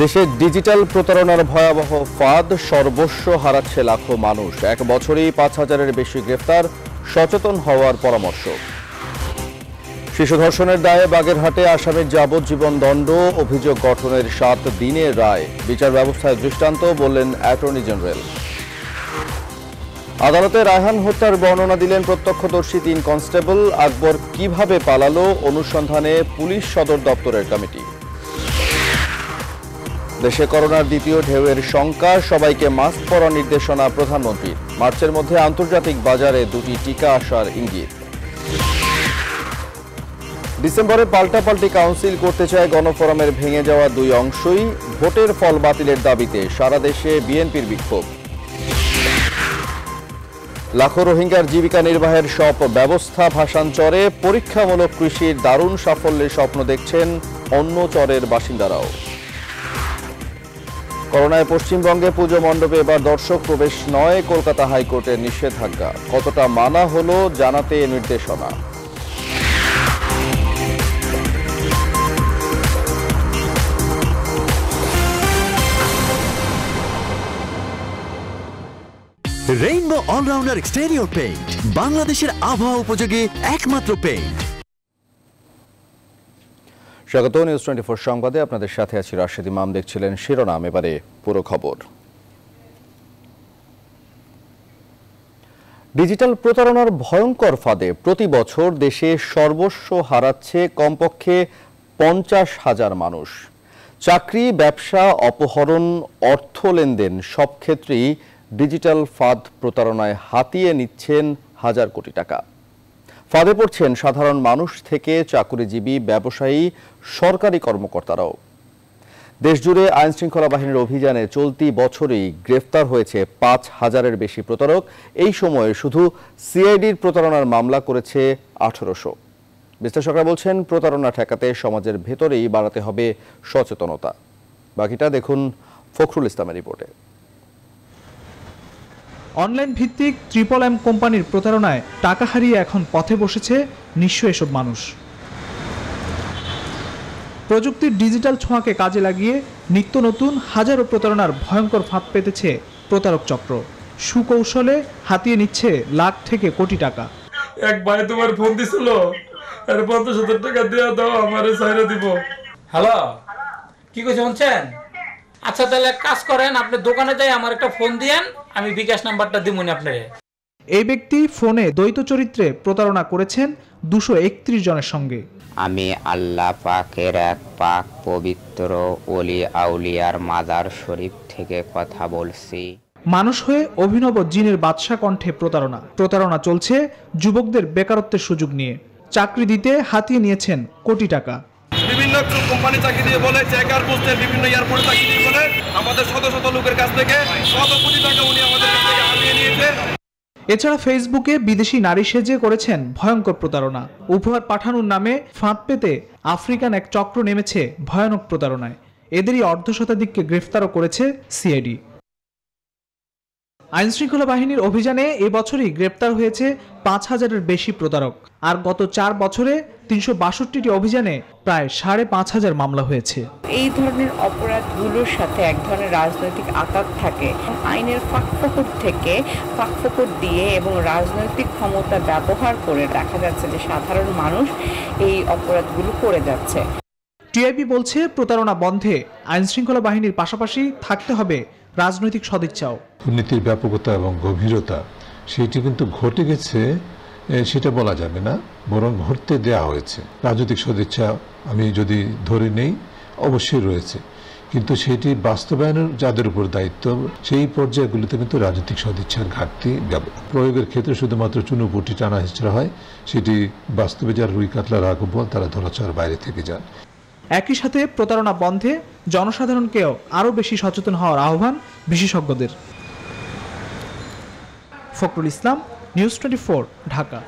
দেশে ডিজিটাল প্রতারণার ভয়াবহ ফাঁদ সর্বস্ব হারাচ্ছে লাখো মানুষ। এক বছরেই পাঁচ হাজারের বেশি গ্রেফতার সচেতন হওয়ার পরামর্শ। শিশু ধর্ষণের দায়ে বাগেরহাটে আসামির যাবজ্জীবন দণ্ড, অভিযোগ গঠনের সাত দিনের রায়। বিচার ব্যবস্থায় দৃষ্টান্ত বললেন অ্যাটর্নি জেনারেল। আদালতে রায়হান হত্যার বর্ণনা দিলেন প্রত্যক্ষদর্শী তিন কনস্টেবল। আকবর কীভাবে পালালো, অনুসন্ধানে পুলিশ সদর দপ্তরের কমিটি। দেশে করোনার দ্বিতীয় ঢেউয়ের শঙ্কা, সবাইকে মাস্ক পরার নির্দেশনা প্রধানমন্ত্রীর। মার্চের মধ্যে আন্তর্জাতিক বাজারে দুটি টিকা আসার ইঙ্গিত। ডিসেম্বরে পাল্টাপাল্টি কাউন্সিল করতে চায় গণফোরামের ভেঙে যাওয়া দুই অংশই। ভোটের ফল বাতিলের দাবিতে সারা দেশে বিএনপির বিক্ষোভ। লাখো রোহিঙ্গার জীবিকা নির্বাহের সব ব্যবস্থা ভাষাঞ্চরে পরীক্ষামূলক কৃষির দারুণ সাফল্যের স্বপ্ন দেখছেন অন্য চরের বাসিন্দারাও। করোনায় পশ্চিমবঙ্গে পুজো মণ্ডপে এবার দর্শক প্রবেশ নয়, কলকাতা হাইকোর্টের নিষেধাজ্ঞা। কতটা মানা হলো জানাতে নির্দেশনা। রেইনবো অলরাউন্ডার এক্সটেরিয়র পেইন্ট বাংলাদেশের আবহাওয়া উপযোগী একমাত্র পেইন্ট স্বাগত নিউজ টোয়েন্টি ফোর সংবাদে। আপনাদের সাথে আছি রাশেদ ইমাম। দেখছিলেন শিরোনাম, এবারে পুরো খবর। ডিজিটাল প্রতারণার ভয়ঙ্কর ফাঁদে প্রতি বছর দেশে সর্বস্ব হারাচ্ছে কমপক্ষে পঞ্চাশ হাজার মানুষ। চাকরি, ব্যবসা, অপহরণ, অর্থ লেনদেন সব ক্ষেত্রেই ডিজিটাল ফাঁদ প্রতারণায় হাতিয়ে নিচ্ছেন হাজার কোটি টাকা। ফাঁদে পড়ছেন সাধারণ মানুষ থেকে চাকুরিজীবী, ব্যবসায়ী, সরকারি কর্মকর্তারাও। দেশজুড়ে আইন শৃঙ্খলা বাহিনীর অভিযানে চলতি বছরেই গ্রেফতার হয়েছে পাঁচ হাজারের বেশি প্রতারক। এই সময়ে শুধু সিআইডির প্রতারণার মামলা করেছে আঠারোশো। বিশ্লেষকরা বলছেন, প্রতারণা ঠেকাতে সমাজের ভেতরেই বাড়াতে হবে সচেতনতা। বাকিটা দেখুন ফখরুল ইসলামের রিপোর্টে। অনলাইন ভিত্তিক ট্রিপল এম কোম্পানির প্রতারণায় টাকা হারিয়ে এখন পথে বসেছে নিঃস্ব এসব মানুষ। প্রযুক্তির ডিজিটাল ছোঁয়াকে কাজে লাগিয়ে নিত্য নতুন হাজারো প্রতারণার ভয়ঙ্কর ফাঁদ পেতেছে প্রতারক চক্র। সুকৌশলে হাতিয়ে নিচ্ছে লাখ থেকে কোটি টাকা। এক ভাই তোমার ফোন দিছিল। আর পঞ্চাশ হাজার টাকা দিয়ে দাও আমারে সাইরে দিব। হ্যালো? কি কইছে শুনছেন? আচ্ছা তাহলে এক কাজ করেন আপনি দোকানে যাই আমার একটা ফোন দিয়েন। আমি বিকাশ নাম্বারটা দিমুনি আপনারে এই ব্যক্তি ফোনে দ্বৈত চরিত্রে প্রতারণা করেছেন দুশো একত্রিশ জনের সঙ্গে। আমি আল্লাহ পাকের এক পাক পবিত্র অলি আউলিয়ার মাদার শরীফ থেকে কথা বলছি। মানুষ হয়ে অভিনব জিনের বাদশা কণ্ঠে প্রতারণা। প্রতারণা চলছে যুবকদের বেকারত্বের সুযোগ নিয়ে। চাকরি দিতে হাতিয়ে নিয়েছেন কোটি টাকা। বিভিন্ন কোম্পানি চাকরি দিয়ে বলে চেকার পোস্টে বিভিন্ন এয়ারপোর্টে চাকরি দিয়ে বলে আমাদের শত শত লোকের কাছ থেকে শত কোটি টাকা উনি আমাদের কাছ থেকে হারিয়ে নিয়েছে। এছাড়া ফেসবুকে বিদেশি নারী সেজে করেছেন ভয়ঙ্কর প্রতারণা। উপহার পাঠানোর নামে ফাঁদ পেতে আফ্রিকান এক চক্র নেমেছে ভয়ানক প্রতারণায়। এদেরই অর্ধ শতাধিককে গ্রেফতারও করেছে সিআইডি। আইনশৃঙ্খলা বাহিনীর অভিযানে এবছরই গ্রেপ্তার হয়েছে পাঁচ হাজারের বেশি প্রতারক। আর গত চার বছরে তিনশো বাষট্টিটি অভিযানে প্রায় সাড়ে পাঁচ হাজার মামলা হয়েছে। এই ধরনের অপরাধগুলোর সাথে এক ধরনের রাজনৈতিক আঘাত থাকে। আইনের ফাঁকফোকর থেকে ফাঁকফোকর দিয়ে এবং রাজনৈতিক ক্ষমতা ব্যবহার করে দেখা যাচ্ছে যে সাধারণ মানুষ এই অপরাধগুলো করে যাচ্ছে। টিআইবি বলছে প্রতারণা বন্ধে আইনশৃঙ্খলা বাহিনীর পাশাপাশি থাকতে হবে রাজনৈতিক সদিচ্ছাও। দুর্নীতির ব্যাপকতা এবং গভীরতা, সেটি কিন্তু ঘটে গেছে সেটা বলা যাবে না, বরং ঘটতে দেয়া হয়েছে। রাজনৈতিক সদিচ্ছা আমি যদি ধরে নেই, অবশ্যই রয়েছে। কিন্তু সেটি বাস্তবায়নের যাদের উপর দায়িত্ব, সেই পর্যায়গুলিতে কিন্তু রাজনৈতিক সদিচ্ছার ঘাটতি প্রয়োগের ক্ষেত্রে শুধুমাত্র চুনুপুটি টানা হিচড়া হয়, সেটি বাস্তবে যারা রুই কাতলা রাঘবল তারা ধরাছোঁয়ার বাইরে থেকে যান। একই সাথে প্রতারণা বন্ধে জনসাধারণকেও আরও বেশি সচেতন হওয়ার আহ্বান বিশেষজ্ঞদের। Fakhrul Islam news twenty Dhaka.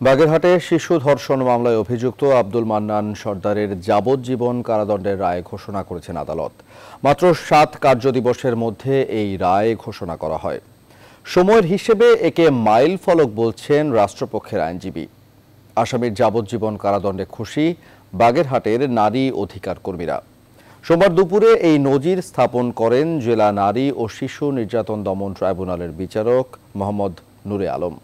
বাগেরহাটে শিশু ধর্ষণ মামলায় অভিযুক্ত আব্দুল মান্নান সর্দারের যাবজ্জীবন কারাদণ্ডের রায় ঘোষণা করেছেন আদালত। মাত্র সাত কার্যদিবসের মধ্যে এই রায় ঘোষণা করা হয়। সময়ের হিসেবে একে মাইল ফলক বলছেন রাষ্ট্রপক্ষের আইনজীবী। আসামির যাবজ্জীবন কারাদণ্ডে খুশি বাগেরহাটের নারী অধিকার কর্মীরা সোমবার দুপুরে এই নজির স্থাপন করেন জেলা নারী ও শিশু নির্যাতন দমন ট্রাইব্যুনালের বিচারক মোহাম্মদ নুরে আলম।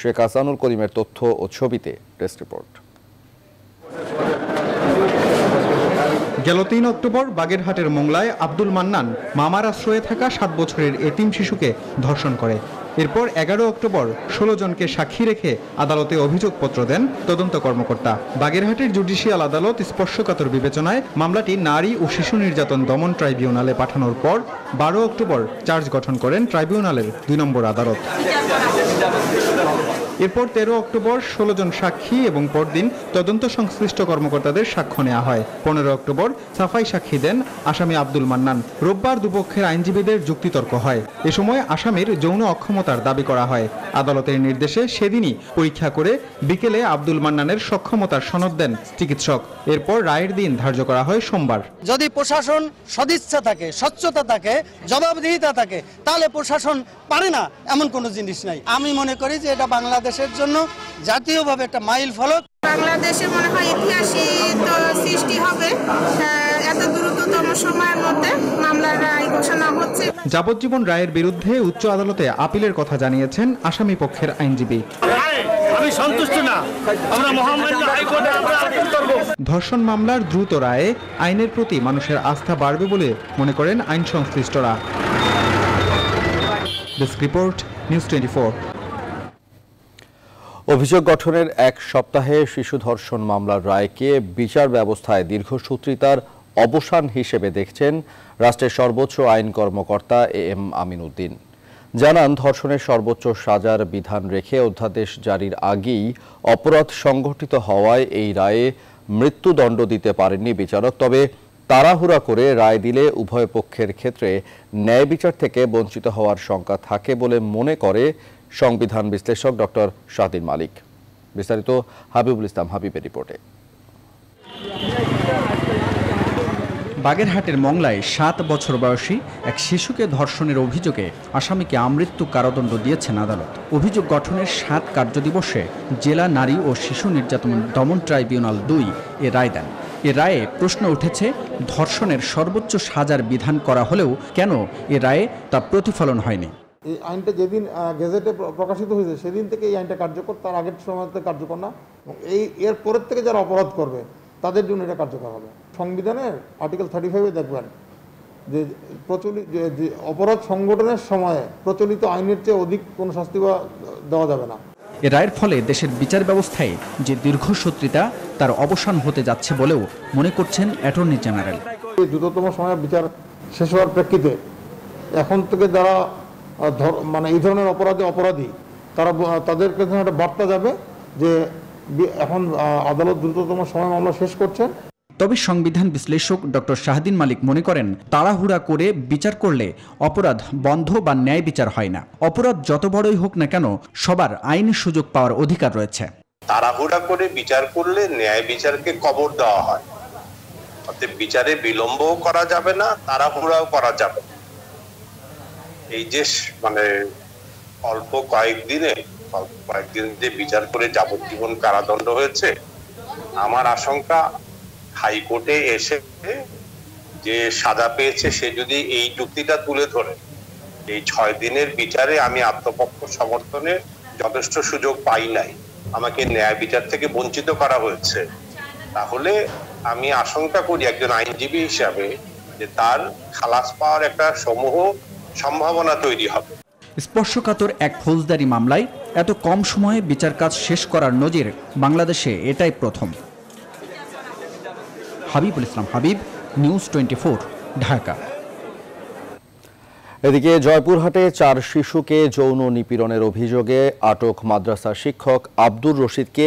শেখ হাসানুল করিমের তথ্য ও ছবিতে টেস্ট রিপোর্ট। গেল তিন অক্টোবর বাগেরহাটের মোংলায় আব্দুল মান্নান মামার আশ্রয়ে থাকা সাত বছরের এতিম শিশুকে ধর্ষণ করে। এরপর এগারো অক্টোবর ষোলো জনকে সাক্ষী রেখে আদালতে অভিযোগপত্র দেন তদন্ত কর্মকর্তা। বাগেরহাটের জুডিশিয়াল আদালত স্পর্শকাতর বিবেচনায় মামলাটি নারী ও শিশু নির্যাতন দমন ট্রাইব্যুনালে পাঠানোর পর বারো অক্টোবর চার্জ গঠন করেন ট্রাইব্যুনালের দুই নম্বর আদালত। এরপর তেরো অক্টোবর ষোলো জন সাক্ষী এবং পরদিন তদন্ত সংশ্লিষ্ট কর্মকর্তাদের সাক্ষ্য নেওয়া হয়। পনেরো অক্টোবর সাফাই সাক্ষী দেন আসামি আব্দুল মান্নান। রোববার দুপক্ষের আইনজীবীদের যুক্তিতর্ক হয়। এ সময় আসামির যৌন অক্ষমতার দাবি করা হয়। আদালতের নির্দেশে সেদিনই পরীক্ষা করে বিকেলে আব্দুল মান্নানের সক্ষমতার সনদ দেন চিকিৎসক। এরপর রায়ের দিন ধার্য করা হয় সোমবার। যদি প্রশাসন সদিচ্ছা থাকে, স্বচ্ছতা থাকে, জবাবদিহিতা থাকে, তাহলে প্রশাসন পারে না এমন কোনো জিনিস নাই। আমি মনে করি যে এটা বাংলাদেশের জন্য জাতীয়ভাবে একটা মাইল ফলক। বাংলাদেশে মনে হয় ইতিহাসই তো সৃষ্টি হবে এত দ্রুততম সময়ের মধ্যে মামলার রায় ঘোষণা হচ্ছে। যাবজ্জীবন রায়ের বিরুদ্ধে উচ্চ আদালতে আপিলের কথা জানিয়েছেন আসামি পক্ষের আইনজীবী। আমি সন্তুষ্ট না। আমরা মহামান্য হাইকোর্টে আমরা আপিল করব। ধর্ষণ মামলার দ্রুত রায়ে আইনের প্রতি মানুষের আস্থা বাড়বে বলে মনে করেন আইন সংশ্লিষ্টরা ডেস্ক রিপোর্ট নিউজ টোয়েন্টি অভিযোগ গঠনের এক সপ্তাহে শিশু ধর্ষণ মামলার রায়কে বিচার ব্যবস্থায় দীর্ঘসূত্রিতার অবসান হিসেবে দেখছেন রাষ্ট্রের সর্বোচ্চ আইন কর্মকর্তা এ এম আমিন উদ্দিন জানান, ধর্ষণের সর্বোচ্চ সাজার বিধান রেখে অধ্যাদেশ জারির আগেই অপরাধ সংঘটিত হওয়ায় এই রায়ে মৃত্যুদণ্ড দিতে পারেননি বিচারক। তবে তাড়াহুড়া করে রায় দিলে উভয় পক্ষের ক্ষেত্রে ন্যায় বিচার থেকে বঞ্চিত হওয়ার শঙ্কা থাকে বলে মনে করে সংবিধান বিশ্লেষক ডক্টর শাদিন মালিক। বিস্তারিত হাবিবুল ইসলাম হাবিবের রিপোর্টে। বাগেরহাটের মংলায় সাত বছর বয়সী এক শিশুকে ধর্ষণের অভিযোগে আসামিকে আমৃত্যু কারাদণ্ড দিয়েছেন আদালত। অভিযোগ গঠনের সাত কার্যদিবসে জেলা নারী ও শিশু নির্যাতন দমন ট্রাইব্যুনাল দুই এ রায় দেন। এ রায়ে প্রশ্ন উঠেছে, ধর্ষণের সর্বোচ্চ সাজার বিধান করা হলেও কেন এ রায়ে তা প্রতিফলন হয়নি? এই আইনটা যেদিন গেজেটে প্রকাশিত হয়েছে সেদিন থেকে এই আইনটা কার্যকর তার আগের সময় কার্যকর না। এই এর পরের থেকে যারা অপরাধ করবে তাদের জন্য এটা কার্যকর হবে। সংবিধানের আর্টিকেল থার্টি ফাইভে দেখবেন যে প্রচলিত যে অপরাধ সংগঠনের সময়ে প্রচলিত আইনের চেয়ে অধিক কোনো শাস্তি দেওয়া যাবে না। এ রায়ের ফলে দেশের বিচার ব্যবস্থায় যে দীর্ঘসূত্রিতা তার অবসান হতে যাচ্ছে বলেও মনে করছেন অ্যাটর্নি জেনারেল। এই দ্রুততম সময়ে বিচার শেষ হওয়ার প্রেক্ষিতে এখন থেকে যারা মানে এই ধরনের অপরাধে অপরাধী। তারা তাদের কাছে একটা বার্তা যাবে যে এখন আদালত দ্রুততম সময় মামলা শেষ করছেন তবে সংবিধান বিশ্লেষক ডক্টর শাহদিন মালিক মনে করেন তাড়াহুড়া করে বিচার করলে অপরাধ বন্ধ বা ন্যায় বিচার হয় না। অপরাধ যত বড়ই হোক না কেন সবার আইনি সুযোগ পাওয়ার অধিকার রয়েছে। তাড়াহুড়া করে বিচার করলে ন্যায় বিচারকে কবর দেওয়া হয়। বিচারে বিলম্বও করা যাবে না তাড়াহুড়াও করা যাবে না। এই যে মানে অল্প কয়েকদিনে, অল্প কয়েকদিন যে বিচার করে যাবজ্জীবন কারাদণ্ড হয়েছে, আমার আশঙ্কা হাইকোর্টে এসে যে সাজা পেয়েছে, সে যদি এই যুক্তিটা তুলে ধরে, এই ছয় দিনের বিচারে আমি আত্মপক্ষ সমর্থনে যথেষ্ট সুযোগ পাই নাই। আমাকে ন্যায় বিচার থেকে বঞ্চিত করা হয়েছে। তাহলে আমি আশঙ্কা করি একজন আইনজীবী হিসাবে যে তার খালাস পাওয়ার একটা সমূহ সম্ভাবনা তৈরি হবে। স্পর্শকাতর এক ফৌজদারি মামলায় এত কম সময়ে বিচার কাজ শেষ করার নজির বাংলাদেশে এটাই প্রথম। Habibul Islam Habib news twenty Dhaka. এদিকে জয়পুরহাটে চার শিশুকে যৌন নিপীড়নের অভিযোগে আটক মাদ্রাসা শিক্ষক আব্দুর রশিদকে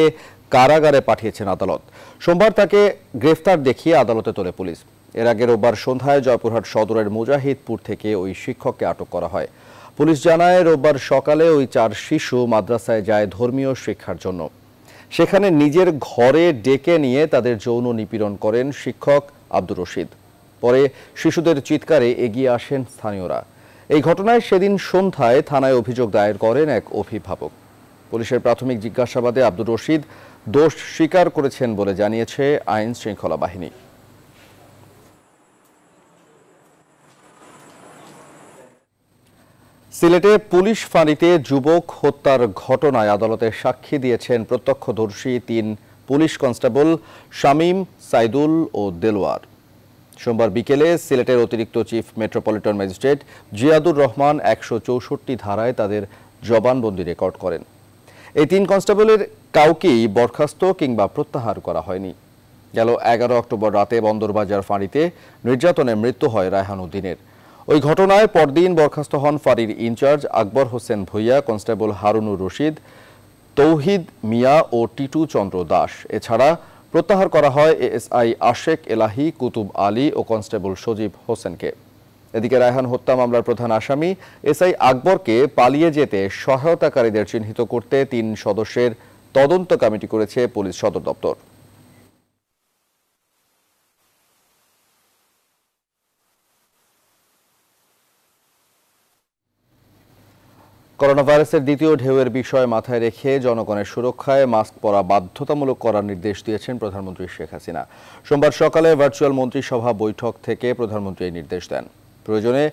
কারাগারে পাঠিয়েছেন আদালত। সোমবার তাকে গ্রেফতার দেখিয়ে আদালতে তোলে পুলিশ। এর আগে রোববার সন্ধ্যায় জয়পুরহাট সদরের মুজাহিদপুর থেকে ওই শিক্ষককে আটক করা হয়। পুলিশ জানায়, রোববার সকালে ওই চার শিশু মাদ্রাসায় যায় ধর্মীয় শিক্ষার জন্য। সেখানে নিজের ঘরে ডেকে নিয়ে তাদের যৌন নিপীড়ন করেন শিক্ষক আব্দুর রশিদ। পরে শিশুদের চিৎকারে এগিয়ে আসেন স্থানীয়রা। এই ঘটনায় সেদিন সন্ধ্যায় থানায় অভিযোগ দায়ের করেন এক অভিভাবক। পুলিশের প্রাথমিক জিজ্ঞাসাবাদে আব্দুর রশিদ দোষ স্বীকার করেছেন বলে জানিয়েছে আইন শৃঙ্খলা বাহিনী। সিলেটে পুলিশ ফাঁড়িতে যুবক হত্যার ঘটনায় আদালতে সাক্ষী দিয়েছেন প্রত্যক্ষদর্শী তিন পুলিশ কনস্টেবল, শামীম, সাইদুল ও দেলোয়ার। সোমবার বিকেলে সিলেটের অতিরিক্ত chief metropolitan magistrate Ziadur Rahman একশো চৌষট্টি ধারায় তাদের জবানবন্দি রেকর্ড করেন। এই তিন কনস্টেবলের কাউকেই বরখাস্ত কিংবা প্রত্যাহার করা হয়নি। গেল এগারো অক্টোবর রাতে বন্দরবাজার ফাঁড়িতে নির্যাতনে মৃত্যু হয় রায়হান উদ্দিনের। ওই ঘটনায় পরদিন বরখাস্ত হন ফাঁড়ির ইনচার্জ আকবর হোসেন ভুইয়া, কনস্টেবল হারুনুর রশিদ, তৌহিদ মিয়া ও টিটু চন্দ্র দাস। এছাড়া প্রত্যাহার করা হয় এএসআই আশেক এলাহি, কুতুব আলী ও কনস্টেবল সজীব হোসেনকে। এদিকে রায়হান হত্যা মামলার প্রধান আসামি এসআই আকবরকে পালিয়ে যেতে সহায়তাকারীদের চিহ্নিত করতে তিন সদস্যের তদন্ত কমিটি করেছে পুলিশ সদর দপ্তর। করোনা ভাইরাসের দ্বিতীয় ঢেউয়ের বিষয় মাথায় রেখে জনগণের সুরক্ষায় মাস্ক পরা বাধ্যতামূলক করার নির্দেশ দিয়েছেন প্রধানমন্ত্রী শেখ হাসিনা। সোমবার সকালে ভার্চুয়াল মন্ত্রিসভা বৈঠক থেকে প্রধানমন্ত্রী এই নির্দেশ দেন। প্রয়োজনে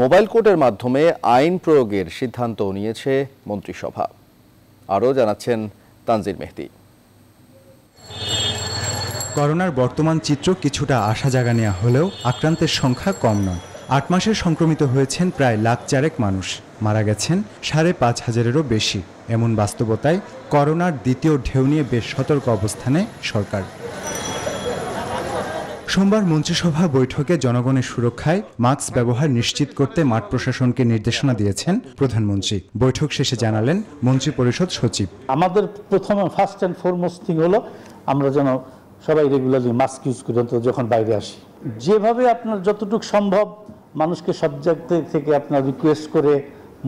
মোবাইল কোর্টের মাধ্যমে আইন প্রয়োগের সিদ্ধান্ত নিয়েছে মন্ত্রিসভা। আরও জানাচ্ছেন তানজির মেহদি। করোনার বর্তমান চিত্র কিছুটা আশা জাগা নেওয়া হলেও আক্রান্তের সংখ্যা কম নয়। আট মাসে সংক্রমিত হয়েছেন প্রায় লাখ চারেক মানুষ। মারা গেছেন সাড়ে পাঁচ হাজারেরও বেশি। এমন বাস্তবতায় করোনার দ্বিতীয় ঢেউ নিয়ে বেশ সতর্ক অবস্থানে সরকার। সোমবার মন্ত্রিসভা বৈঠকে জনগণের সুরক্ষায় মাস্ক ব্যবহার নিশ্চিত করতে মাঠ প্রশাসনকে নির্দেশনা দিয়েছেন প্রধানমন্ত্রী। বৈঠক শেষে জানালেন মন্ত্রিপরিষদ সচিব। আমাদের প্রথমে ফার্স্ট অ্যান্ড ফরমোস্ট থিং হলো আমরা যেন সবাই রেগুলারলি মাস্ক ইউজ করি, অন্তত যখন বাইরে আসি। যেভাবে আপনার যতটুকু সম্ভব মানুষকে সব জায়গা থেকে আপনার রিকোয়েস্ট করে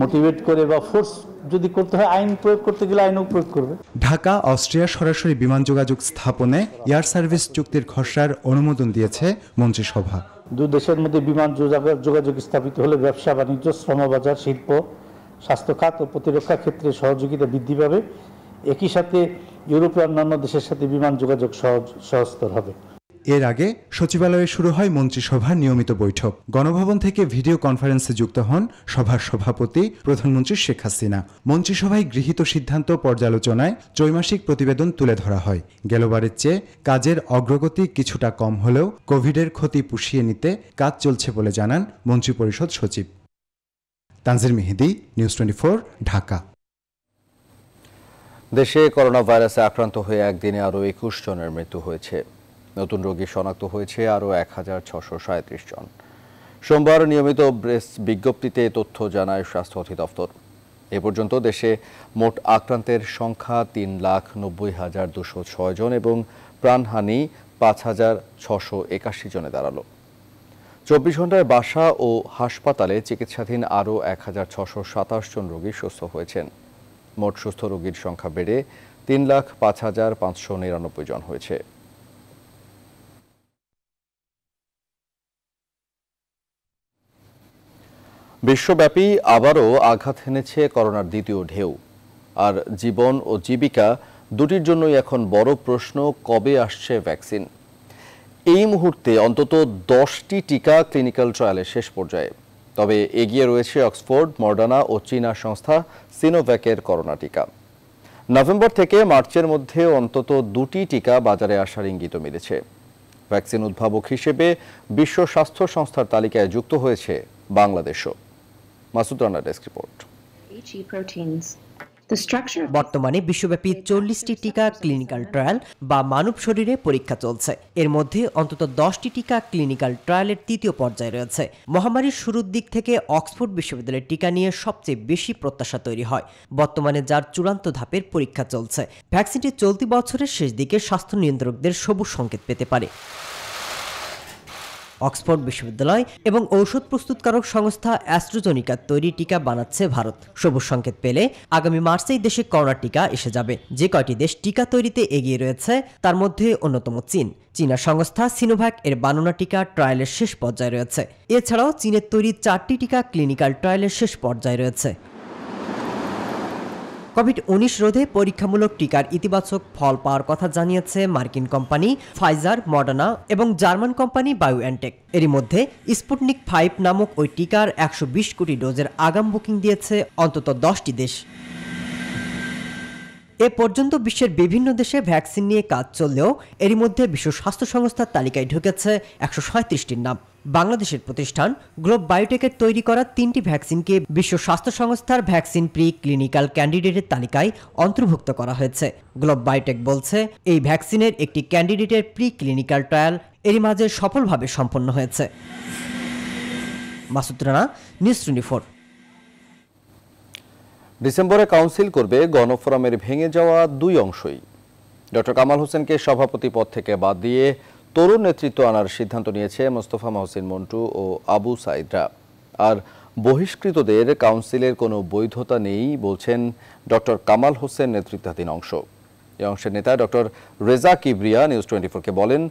মোটিভেট করে বা ফোর্স যদি করতে হয় আইন প্রয়োগ করতে গেলে আইনও প্রয়োগ করবে। ঢাকা অস্ট্রিয়া সরাসরি বিমান যোগাযোগ স্থাপনে এয়ার সার্ভিস চুক্তির খসড়ার অনুমোদন দিয়েছে মন্ত্রিসভা। দু দেশের মধ্যে বিমান যোগাযোগ যোগাযোগ স্থাপিত হলে ব্যবসা বাণিজ্য শ্রমবাজার শিল্প স্বাস্থ্য খাত ও প্রতিরক্ষা ক্ষেত্রে সহযোগিতা বৃদ্ধি পাবে। একই সাথে ইউরোপীয় অন্যান্য দেশের সাথে বিমান যোগাযোগ সহজ সহজতর হবে। এর আগে সচিবালয়ে শুরু হয় মন্ত্রিসভার নিয়মিত বৈঠক। গণভবন থেকে ভিডিও কনফারেন্সে যুক্ত হন সভার সভাপতি প্রধানমন্ত্রী শেখ হাসিনা। মন্ত্রিসভায় গৃহীত সিদ্ধান্ত পর্যালোচনায় ত্রৈমাসিক প্রতিবেদন তুলে ধরা হয়। গেলবারের চেয়ে কাজের অগ্রগতি কিছুটা কম হলেও কোভিডের ক্ষতি পুষিয়ে নিতে কাজ চলছে বলে জানান মন্ত্রিপরিষদ সচিব। Tanzir Mehedi, news twenty Dhaka. দেশে করোনা ভাইরাসে আক্রান্ত হয়ে একদিনে আরও একুশ জনের মৃত্যু হয়েছে। নতুন রোগী শনাক্ত হয়েছে আরও এক হাজার ছশো জন। সোমবার নিয়মিত প্রেস বিজ্ঞপ্তিতে তথ্য জানায় স্বাস্থ্য অধিদপ্তর। এ পর্যন্ত দেশে মোট আক্রান্তের সংখ্যা তিন লাখ নব্বই হাজার দুশো ছয় জন এবং প্রাণহানি পাঁচ হাজার ছশো একাশি জনে দাঁড়াল। চব্বিশ ঘন্টায় বাসা ও হাসপাতালে চিকিৎসাধীন আরও এক হাজার ছশো সাতাশ জন রোগী সুস্থ হয়েছেন। মোট সুস্থ রোগীর সংখ্যা বেড়ে তিন লাখ পাঁচ হাজার পাঁচশো নিরানব্বই জন হয়েছে। বিশ্বব্যাপী আবারও আঘাত হেনেছে করোনার দ্বিতীয় ঢেউ। আর জীবন ও জীবিকা দুটির জন্যই এখন বড় প্রশ্ন, কবে আসছে ভ্যাকসিন? এই মুহূর্তে অন্তত দশটি টিকা ক্লিনিক্যাল ট্রায়ালের শেষ পর্যায়ে। তবে এগিয়ে রয়েছে অক্সফোর্ড, মর্ডানা ও চীনা সংস্থা সিনোভ্যাকের করোনা টিকা। নভেম্বর থেকে মার্চের মধ্যে অন্তত দুটি টিকা বাজারে আসার ইঙ্গিত মিলেছে। ভ্যাকসিন উদ্ভাবক হিসেবে বিশ্ব স্বাস্থ্য সংস্থার তালিকায় যুক্ত হয়েছে বাংলাদেশও। Masud Rana desk report. বর্তমানে বিশ্বব্যাপী চল্লিশটি টিকা ক্লিনিক্যাল ট্রায়াল বা মানব শরীরে পরীক্ষা চলছে। এর মধ্যে অন্তত দশটি টিকা ক্লিনিক্যাল ট্রায়ালের তৃতীয় পর্যায়ে রয়েছে। মহামারীর শুরুর দিক থেকে অক্সফোর্ড বিশ্ববিদ্যালয়ের টিকা নিয়ে সবচেয়ে বেশি প্রত্যাশা তৈরি হয়। বর্তমানে যার চূড়ান্ত ধাপের পরীক্ষা চলছে। ভ্যাকসিনটি চলতি বছরের শেষ দিকে স্বাস্থ্য নিয়ন্ত্রকদের সবুজ সংকেত পেতে পারে। অক্সফোর্ড বিশ্ববিদ্যালয় এবং ঔষধ প্রস্তুতকারক সংস্থা অ্যাস্ট্রোজনিকার তৈরি টিকা বানাচ্ছে ভারত। সবুজ সংকেত পেলে আগামী মার্চেই দেশে করোনা টিকা এসে যাবে। যে কয়টি দেশ টিকা তৈরিতে এগিয়ে রয়েছে, তার মধ্যে অন্যতম চীন। চীনা সংস্থা সিনোভ্যাক এর বাননা টিকা ট্রায়ালের শেষ পর্যায়ে রয়েছে। এছাড়াও চীনের তৈরি চারটি টিকা ক্লিনিক্যাল ট্রায়ালের শেষ পর্যায়ে রয়েছে। কোভিড উনিশ রোধে পরীক্ষামূলক টিকার ইতিবাচক ফল পাওয়ার কথা জানিয়েছে মার্কিন কোম্পানি ফাইজার, মডার্না এবং জার্মান কোম্পানি বায়োএনটেক। এরই মধ্যে স্পুটনিক ফাইভ নামক ওই টিকার একশো বিশ কোটি ডোজের আগাম বুকিং দিয়েছে অন্তত দশটি দেশ। এ পর্যন্ত বিশ্বের বিভিন্ন দেশে ভ্যাকসিন নিয়ে কাজ চললেও এরই মধ্যে বিশ্ব স্বাস্থ্য সংস্থার তালিকায় ঢুকেছে একশো সাঁত্রিশটির নাম। বাংলাদেশের প্রতিষ্ঠান গ্লোব বায়োটেকের তৈরি করা তিনটি ভ্যাকসিনকে বিশ্ব স্বাস্থ্য সংস্থার ভ্যাকসিন প্রি ক্লিনিক্যাল ক্যান্ডিডেটের তালিকায় অন্তর্ভুক্ত করা হয়েছে। গ্লোব বায়োটেক বলছে, এই ভ্যাকসিনের একটি ক্যান্ডিডেটের প্রি ক্লিনিক্যাল ট্রায়াল এরই মাঝে সফলভাবে সম্পন্ন হয়েছে। ডিসেম্বরে কাউন্সিল করবে গণফোরামের ভেঙে যাওয়া দুই অংশই। ডক্টর কামাল হোসেনকে সভাপতি পদ থেকে বাদ দিয়ে তরুণ নেতৃত্ব আনার সিদ্ধান্ত নিয়েছে মোস্তফা মহসিন মন্টু ও আবু সাইদরা। আর বহিষ্কৃতদের কাউন্সিলের কোনো বৈধতা নেই বলছেন ডক্টর কামাল হোসেন নেতৃত্বাধীন অংশ। এই অংশের নেতা doctor Reza Kibria news twenty ফোরকে বলেন,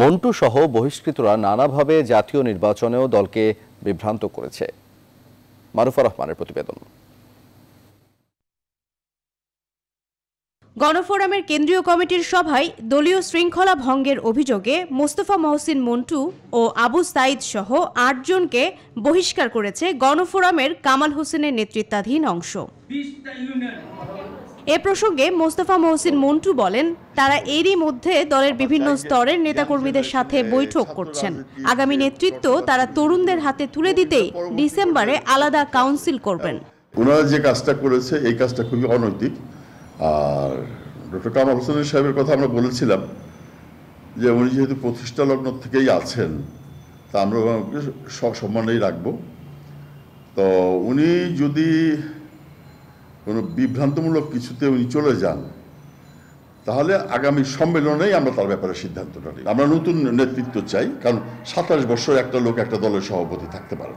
মন্টু সহ বহিষ্কৃতরা নানাভাবে জাতীয় নির্বাচনেও দলকে বিভ্রান্ত করেছে। মারুফা রহমানের প্রতিবেদন। গণফোরামের কেন্দ্রীয় কমিটির সভায় দলীয় শৃঙ্খলা ভঙ্গের অভিযোগে মোস্তফা মহসিন মন্টু ও আবু সাইদ সহ আটজনকে বহিষ্কার করেছে গণফোরামের কামাল হোসেনের নেতৃত্বাধীন অংশ। এ প্রসঙ্গে মোস্তফা মহসিন মন্টু বলেন, তারা এরই মধ্যে দলের বিভিন্ন স্তরের নেতাকর্মীদের সাথে বৈঠক করছেন। আগামী নেতৃত্ব তারা তরুণদের হাতে তুলে দিতেই ডিসেম্বরে আলাদা কাউন্সিল করবেন। ওনারা যে কাজটা করেছে, এই কাজটা খুবই অনৈতিক। আর ডক্টর কামাল হোসেনের সাহেবের কথা আমরা বলেছিলাম যে উনি যেহেতু প্রতিষ্ঠা লগ্ন থেকেই আছেন, তা আমরা ওনাকে সসম্মানেই রাখব। তো উনি যদি কোনো বিভ্রান্তমূলক কিছুতে উনি চলে যান, তাহলে আগামী সম্মেলনেই আমরা তার ব্যাপারে সিদ্ধান্তটা নিই। আমরা নতুন নেতৃত্ব চাই, কারণ সাতাশ বছর একটা লোক একটা দলের সভাপতি থাকতে পারে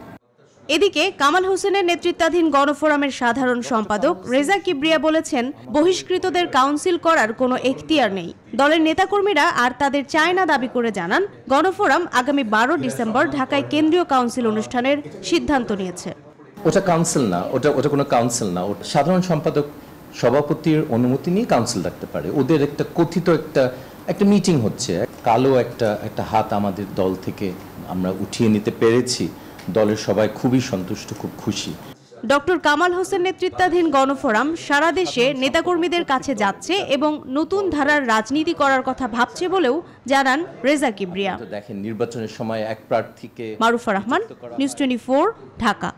এদিকে কামাল হোসেনের নেতৃত্বাধীন গণফোরামের সাধারণ সম্পাদক রেজা কিবরিয়া বলেছেন, বহিষ্কৃতদের কাউন্সিল করার কোনো এখতিয়ার নেই। দলের নেতাকর্মীরা আর তাদের চায় না দাবি করে জানান, গণফোরাম আগামী বারো ডিসেম্বর ঢাকায় কেন্দ্রীয় কাউন্সিল অনুষ্ঠানের সিদ্ধান্ত নিয়েছে। ওটা কাউন্সিল না, ওটা ওটা কোনো কাউন্সিল না। ওটা সাধারণ সম্পাদক সভাপতির অনুমতি নিয়ে কাউন্সিল রাখতে পারে। ওদের একটা কথিত একটা একটা মিটিং হচ্ছে। কালো একটা একটা হাত আমাদের দল থেকে আমরা উঠিয়ে নিতে পেরেছি। দলের সবাই খুবই সন্তুষ্ট খুব খুশি। ডক্টর কামাল হোসেন নেতৃত্বাধীন গণফোরাম সারা দেশে নেতাকর্মীদের কাছে যাচ্ছে এবং নতুন ধারার রাজনীতি করার কথা ভাবছে বলেও জানান রেজা কিবরিয়া। দেখেন নির্বাচনের সময় এক প্রার্থীকে মারুফা রহমান নিউজ টোয়েন্টি ঢাকা।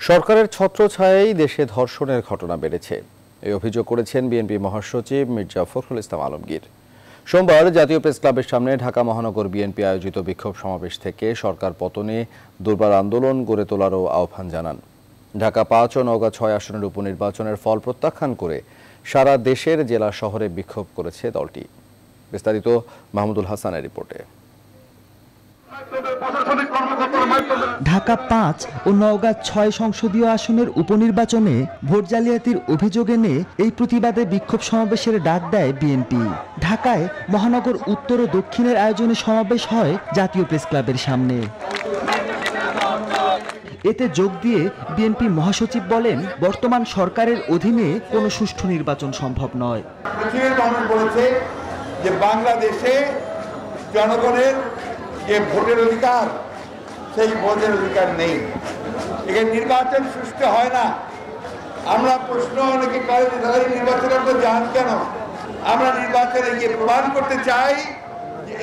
সরকারের ছত্রছায়াই দেশে ধর্ষণের ঘটনা বেড়েছে। এই অভিযোগ করেছেন বিএনপি মহাসচিব মির্জা ফখরুল ইসলাম আলমগীর। সোমবার জাতীয় প্রেস ক্লাবের সামনে ঢাকা মহানগর বিএনপি আয়োজিত বিক্ষোভ সমাবেশ থেকে সরকার পতনে দুর্বার আন্দোলন গড়ে তোলারও আহ্বান জানান। ঢাকা পাঁচ ও নওগাঁ ছয় আসনের উপনির্বাচনের ফল প্রত্যাখ্যান করে সারা দেশের জেলা শহরে বিক্ষোভ করেছে দলটি। বিস্তারিত মাহমুদুল হাসানের রিপোর্টে। ঢাকা পাঁচ ও নওগাঁ ছয় সংসদীয় আসনের উপনির্বাচনে ভোট জালিয়াতির অভিযোগ এনে এই প্রতিবাদে বিক্ষোভ সমাবেশের ডাক দেয় বিএনপি। ঢাকায় মহানগর উত্তর ও দক্ষিণের আয়োজনে সমাবেশ হয় জাতীয় প্রেস ক্লাবের সামনে। এতে যোগ দিয়ে বিএনপি মহাসচিব বলেন, বর্তমান সরকারের অধীনে কোনো সুষ্ঠু নির্বাচন সম্ভব নয়। যে বাংলাদেশে জনগণের যে ভোটের অধিকার, সেই ভোটের অধিকার নেই। এখানে নির্বাচন সুষ্ঠু হয় না। আমরা প্রশ্ন অনেকে করে যে, দাদা নির্বাচনে তো যান কেন? আমরা নির্বাচনে গিয়ে প্রমাণ করতে চাই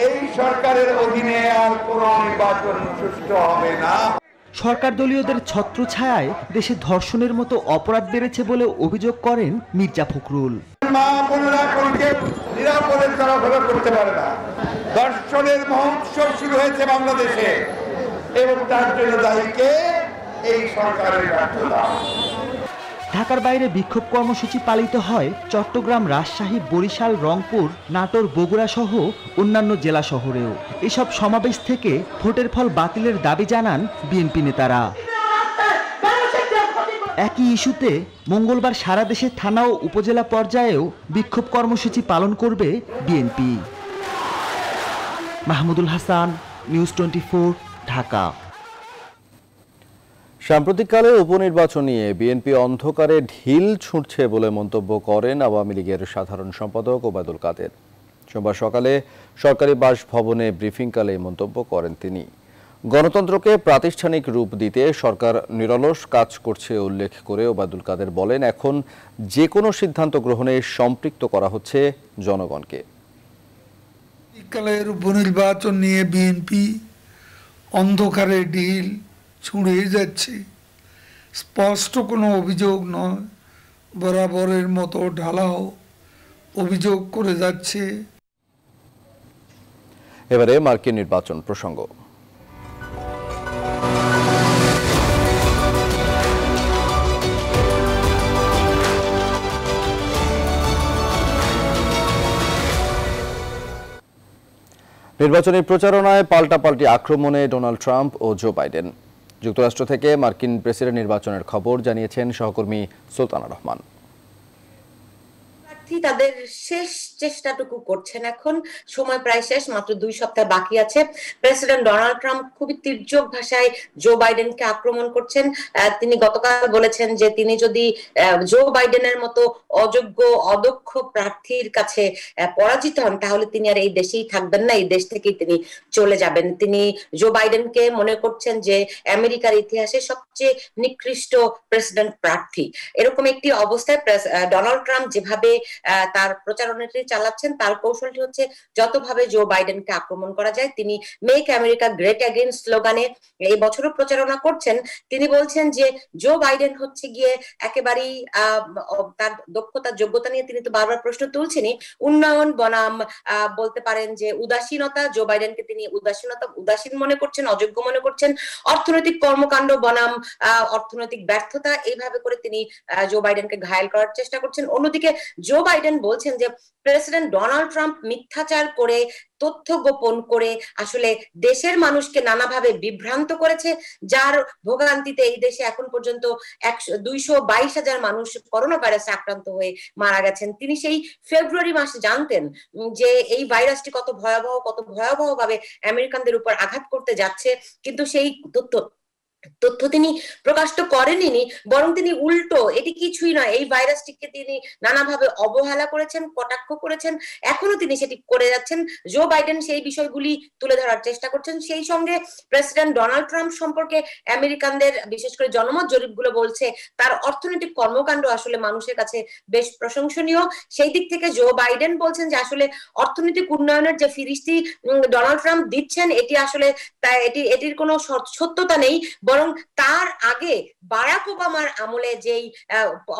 এই সরকারের অধীনে আর কোনো নির্বাচন সুষ্ঠু হবে না। সরকার দলীয়দের ছত্রছায়ায় দেশে ধর্ষণের মতো অপরাধ বেড়েছে বলে অভিযোগ করেন মির্জা ফখরুল। দর্শনের মহোৎসব শুরু হয়েছে বাংলাদেশে এবং তার জন্য দায়ীকে এই সরকারের ঢাকার বাইরে বিক্ষোভ কর্মসূচি পালিত হয় চট্টগ্রাম, রাজশাহী, বরিশাল, রংপুর, নাটোর, বগুড়া সহ অন্যান্য জেলা শহরেও। এসব সমাবেশ থেকে ভোটের ফল বাতিলের দাবি জানান বিএনপি নেতারা। একই ইস্যুতে মঙ্গলবার সারা দেশে থানা ও উপজেলা পর্যায়েও বিক্ষোভ কর্মসূচি পালন করবে BNP. Mahmudul Hasan, news twenty Dhaka. সাম্প্রতিককালে উপনির্বাচন নিয়ে বিএনপি অন্ধকারে ঢিল ছুঁড়ছে বলে মন্তব্য করেন আওয়ামী লীগের সাধারণ সম্পাদক ওবায়দুল কাদের। সোমবার সকালে সরকারি বাসভবনে ব্রিফিংকালে মন্তব্য করেন তিনি। গণতন্ত্রকে প্রাতিষ্ঠানিক রূপ দিতে সরকার নিরলস কাজ করছে উল্লেখ করে ওবায়দুল কাদের বলেন এখন যে কোনো সিদ্ধান্ত গ্রহণে সম্পৃক্ত করা হচ্ছে জনগণকে। শীতকালের উপনির্বাচন নিয়ে বিএনপি অন্ধকারে ঢিল ছুঁড়ে যাচ্ছে। স্পষ্ট কোনো অভিযোগ নয় বরাবরের মতো ঢালাও অভিযোগ করে যাচ্ছে। এবারে মার্কিন নির্বাচন প্রসঙ্গ। নির্বাচনী প্রচারণায় পাল্টাপাল্টি আক্রমণে ডোনাল্ড ট্রাম্প ও জো বাইডেন। যুক্তরাষ্ট্র থেকে মার্কিন প্রেসিডেন্ট নির্বাচনের খবর জানিয়েছেন সহকর্মী সুলতানা রহমান। তাদের শেষ চেষ্টাটুকু করছেন এখন। সময় প্রায় শেষ, মাত্র দুই সপ্তাহ বাকি আছে। প্রেসিডেন্ট ডোনাল্ড ট্রাম্প খুবই তীর্যক ভাষায় জো বাইডেনকে আক্রমণ করছেন। তিনি গতকাল বলেছেন যে তিনি যদি জো বাইডেনের মতো অযোগ্য, অদক্ষ প্রার্থীর কাছে পরাজিত হন, তাহলে তিনি আর এই দেশেই থাকবেন না, এই দেশ থেকেই তিনি চলে যাবেন। তিনি জো বাইডেনকে মনে করছেন যে আমেরিকার ইতিহাসে সবচেয়ে নিকৃষ্ট প্রেসিডেন্ট প্রার্থী। এরকম একটি অবস্থায় ডোনাল্ড ট্রাম্প যেভাবে তার প্রচারণাটি চালাচ্ছেন, তার কৌশলটি হচ্ছে যতভাবে জো বাইডেনকে আক্রমণ করা যায়, তিনি মেক আমেরিকা গ্রেট অ্যাগেন স্লোগানে এই বছরও প্রচারণা করছেন। তিনি বলছেন যে জো বাইডেন হচ্ছে গিয়ে একেবারেই তার দক্ষতা যোগ্যতা নিয়ে তিনি তো বারবার প্রশ্ন তুলছেনই। উন্নয়ন বনাম বলতে পারেন যে উদাসীনতা জো বাইডেনকে তিনি উদাসীনতা, উদাসীন মনে করছেন, অযোগ্য মনে করছেন। অর্থনৈতিক কর্মকাণ্ড বনাম অর্থনৈতিক ব্যর্থতা, এইভাবে করে তিনি জো বাইডেনকে ঘায়েল করার চেষ্টা করছেন। অন্যদিকে জো বাইডেন বলছেন যে প্রেসিডেন্ট ডোনাল্ড ট্রাম্প মিথ্যাচার করে, তথ্য গোপন করে আসলে দেশের মানুষকে নানাভাবে বিভ্রান্ত করেছে, যার ভোগান্তিতে এই দেশে এখন পর্যন্ত একশো, দুইশো বাইশ হাজার মানুষ করোনা ভাইরাসে আক্রান্ত হয়ে মারা গেছেন। তিনি সেই ফেব্রুয়ারি মাসে জানতেন যে এই ভাইরাসটি কত ভয়াবহ কত ভয়াবহ ভাবে আমেরিকানদের উপর আঘাত করতে যাচ্ছে। কিন্তু সেই তথ্য তথ্য তিনি প্রকাশ তো করেননি বরং তিনি উল্টো, এটি কিছুই নয়, এই ভাইরাসটিকে তিনি নানাভাবে অবহেলা করেছেন, কটাক্ষ করেছেন, এখনও তিনি সেটি করে যাচ্ছেন। জো বাইডেন সেই বিষয়গুলি তুলে ধরার চেষ্টা করছেন। সেই সঙ্গে প্রেসিডেন্ট ডোনাল্ড ট্রাম্প সম্পর্কে আমেরিকানদের, বিশেষ করে জনমত জরিপগুলো বলছে, তার অর্থনৈতিক কর্মকাণ্ড আসলে মানুষের কাছে বেশ প্রশংসনীয়। সেই দিক থেকে জো বাইডেন বলছেন যে আসলে অর্থনৈতিক উন্নয়নের যে ফিরিস্তি ডোনাল্ড ট্রাম্প দিচ্ছেন, এটি আসলে এটি, এটির কোনো সত্যতা নেই বরং তার আগে বারাক ওবামার আমলে যেই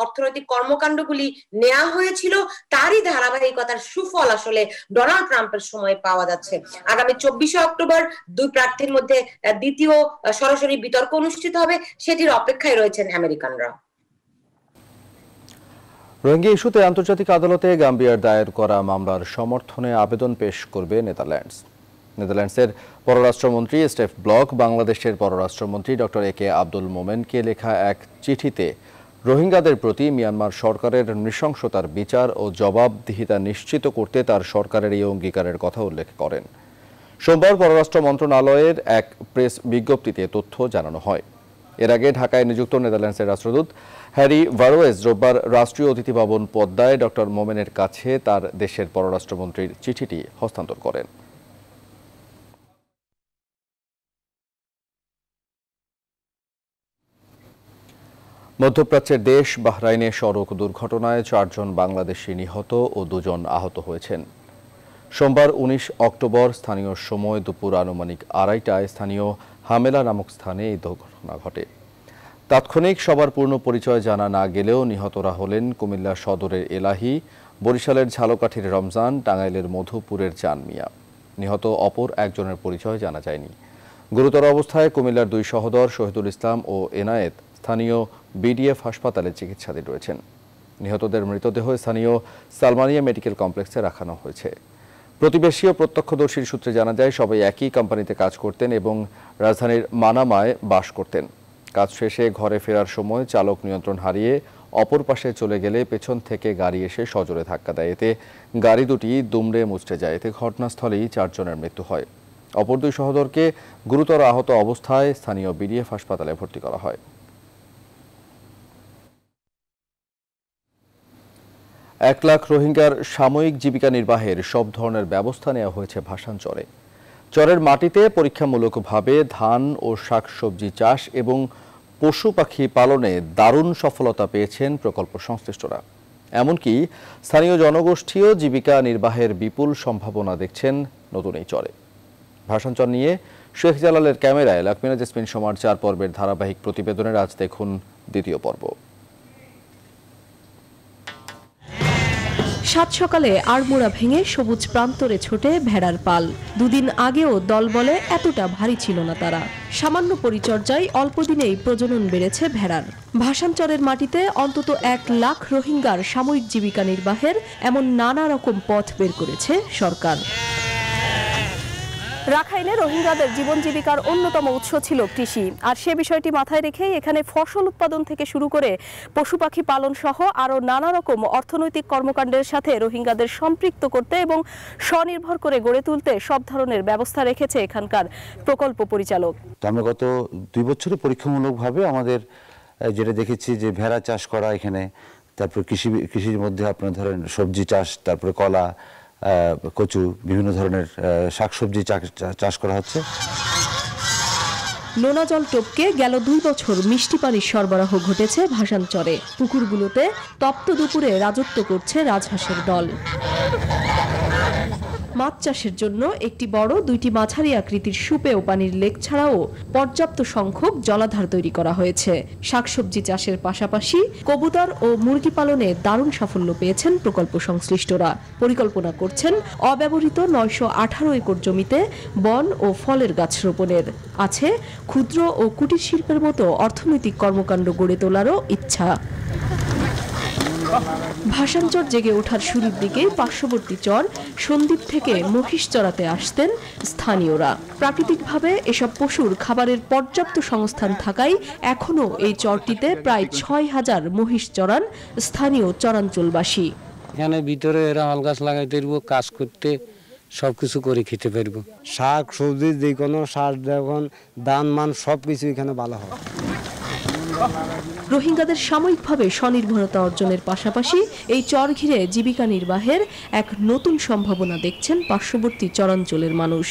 অর্থনৈতিক কর্মকাণ্ডগুলি নেওয়া হয়েছিল, তারই ধারাবাহিকতার সুফল আসলে ডোনাল্ড ট্রাম্পের সময় পাওয়া যাচ্ছে। আগামী চব্বিশে অক্টোবর দুই প্রার্থীর মধ্যে দ্বিতীয় সরাসরি বিতর্ক অনুষ্ঠিত হবে, সেটির অপেক্ষায় রয়েছেন আমেরিকানরা। রোহিঙ্গা ইস্যুতে আন্তর্জাতিক আদালতে গাম্বিয়ার দায়ের করা মামলার সমর্থনে আবেদন পেশ করবে নেদারল্যান্ডস। নেদারল্যান্ডসের পররাষ্ট্রমন্ত্রী স্টেফ ব্লক, বাংলাদেশের পররাষ্ট্রমন্ত্রী ডক্টর এ কে আব্দুল মোমেনকে লেখা এক চিঠিতে, রোহিঙ্গাদের প্রতি মিয়ানমার সরকারের নৃশংসতার বিচার ও জবাবদিহিতা নিশ্চিত করতে তার সরকারের এই অঙ্গীকারের কথা উল্লেখ করেন। সোমবার পররাষ্ট্র মন্ত্রণালয়ের এক প্রেস বিজ্ঞপ্তিতে তথ্য জানানো হয়। এর আগে ঢাকায় নিযুক্ত নেদারল্যান্ডসের রাষ্ট্রদূত হ্যারি ভারোয়েজ রোববার রাষ্ট্রীয় অতিথি ভবন পদ্মায় ডক্টর মোমেনের কাছে তার দেশের পররাষ্ট্রমন্ত্রীর চিঠিটি হস্তান্তর করেন। মধ্যপ্রাচ্যের দেশ বাহরাইনে সড়ক দুর্ঘটনায় চারজন বাংলাদেশি নিহত ও দুজন আহত হয়েছেন। সোমবার উনিশ অক্টোবর স্থানীয় সময় দুপুর আনুমানিক আড়াইটায় স্থানীয় হামেলা নামক স্থানে এই দুর্ঘটনা ঘটে। তাৎক্ষণিক সবার পূর্ণ পরিচয় জানা না গেলেও নিহতরা হলেন কুমিল্লা সদরের এলাহি, বরিশালের ঝালকাঠির রমজান, টাঙ্গাইলের মধুপুরের চান মিয়া নিহত অপর একজনের পরিচয় জানা যায়নি। গুরুতর অবস্থায় কুমিল্লার দুই সহোদর শহীদুল ইসলাম ও এনায়েত স্থানীয় বিডিএফ হাসপাতালে চিকিৎসাধীন রয়েছেন। নিহতদের মৃতদেহ স্থানীয় সালমানিয়া মেডিকেল কমপ্লেক্সে রাখানো হয়েছে। প্রতিবেশী ও প্রত্যক্ষদর্শীর সূত্রে জানা যায়, সবাই একই কোম্পানিতে কাজ করতেন এবং রাজধানীর মানামায় বাস করতেন। কাজ শেষে ঘরে ফেরার সময় চালক নিয়ন্ত্রণ হারিয়ে অপর পাশে চলে গেলে পেছন থেকে গাড়ি এসে সজোরে ধাক্কা দেয়। এতে গাড়ি দুটি দুমড়ে মুচড়ে যায়। এতে ঘটনাস্থলেই চারজনের মৃত্যু হয়। অপর দুই সহোদরকে গুরুতর আহত অবস্থায় স্থানীয় বিডিএফ হাসপাতালে ভর্তি করা হয়। এক লাখ রোহিঙ্গার সাময়িক জীবিকা নির্বাহের সব ধরনের ব্যবস্থা নেওয়া হয়েছে ভাসান চরে চরের মাটিতে পরীক্ষামূলকভাবে ধান ও শাকসবজি চাষ এবং পশু পাখি পালনে দারুণ সফলতা পেয়েছেন প্রকল্প সংশ্লিষ্টরা। এমনকি স্থানীয় জনগোষ্ঠীও জীবিকা নির্বাহের বিপুল সম্ভাবনা দেখছেন নতুন এই চরে। ভাষাঞ্চর নিয়ে শেখ জালালের ক্যামেরায় লাকমিনা জেসমিন সমার চার পর্বের ধারাবাহিক প্রতিবেদনের আজ দেখুন দ্বিতীয় পর্ব। সাত সকালে আড়মোড়া ভেঙে সবুজ প্রান্তরে ছোটে ভেড়ার পাল। দুদিন আগেও দল বলে এতটা ভারী ছিল না তারা। সামান্য পরিচর্যায় অল্প দিনেই প্রজনন বেড়েছে ভেড়ার। ভাষাঞ্চরের মাটিতে অন্তত এক লাখ রোহিঙ্গার সাময়িক জীবিকা নির্বাহের এমন নানা রকম পথ বের করেছে সরকার। রাখাইনে রোহিঙ্গাদের জীবন জীবিকার অন্যতম উৎস ছিল কৃষি। আর সে বিষয়টি মাথায় রেখেই এখানে ফসল উৎপাদন থেকে শুরু করে পশু পাখি পালন সহ আরও নানা রকম অর্থনৈতিক কর্মকাণ্ডের সাথে রোহিঙ্গাদের সম্পৃক্ত করতে এবং স্বনির্ভর করে গড়ে তুলতে সব ধরনের ব্যবস্থা রেখেছে এখানকার প্রকল্প পরিচালক। আমরা গত দুই বছরে পরীক্ষামূলকভাবে আমাদের যেটা দেখেছি যে ভেড়া চাষ করা এখানে, তারপর কৃষি, কৃষির মধ্যে আপনার ধরেন সবজি চাষ, তারপরে কলা কচু, বিভিন্ন ধরনের শাকসবজি চাষ করা হচ্ছে। নোনা জল টপকে গেল দুই বছর মিষ্টি পানির সরবরাহ ঘটেছে ভাসানচরে। পুকুরগুলোতে তপ্ত দুপুরে রাজত্ব করছে রাজহাঁসের দল। মাছ চাষের জন্য একটি বড়, দুইটি মাঝারি আকৃতির সুপে ও পানির লেক ছাড়াও পর্যাপ্ত সংখ্যক জলাধার তৈরি করা হয়েছে। শাকসবজি চাষের পাশাপাশি কবুতর ও মুরগি পালনে দারুণ সাফল্য পেয়েছেন প্রকল্প সংশ্লিষ্টরা। পরিকল্পনা করছেন অব্যবহৃত নয়শো আঠারো একর জমিতে বন ও ফলের গাছ রোপণের। আছে ক্ষুদ্র ও কুটির শিল্পের মতো অর্থনৈতিক কর্মকাণ্ড গড়ে তোলারও ইচ্ছা। ভাষাঞ্চর জেগে ওঠার শুরুর দিকে পার্শ্ববর্তী চর সন্দ্বীপ থেকে মহিষ চড়াতে আসতেন স্থানীয়রা। প্রাকৃতিকভাবে এসব পশুর খাবারের পর্যাপ্ত সংস্থান থাকায় এখনও এই চরটিতে প্রায় ছয় হাজার মহিষ চড়ান স্থানীয় চরাঞ্চলবাসী। এখানে ভিতরে এরা আল গাছ লাগাইতে পারব কাজ করতে সব কিছু করে খেতে পারব। শাক সবজি যে কোনো সার দেখুন দান মান সব কিছু এখানে ভালো হয়। রোহিঙ্গাদের সাময়িকভাবে স্বনির্ভরতা অর্জনের পাশাপাশি এই চর ঘিরে জীবিকা নির্বাহের এক নতুন সম্ভাবনা দেখছেন পার্শ্ববর্তী চরাঞ্চলের মানুষ।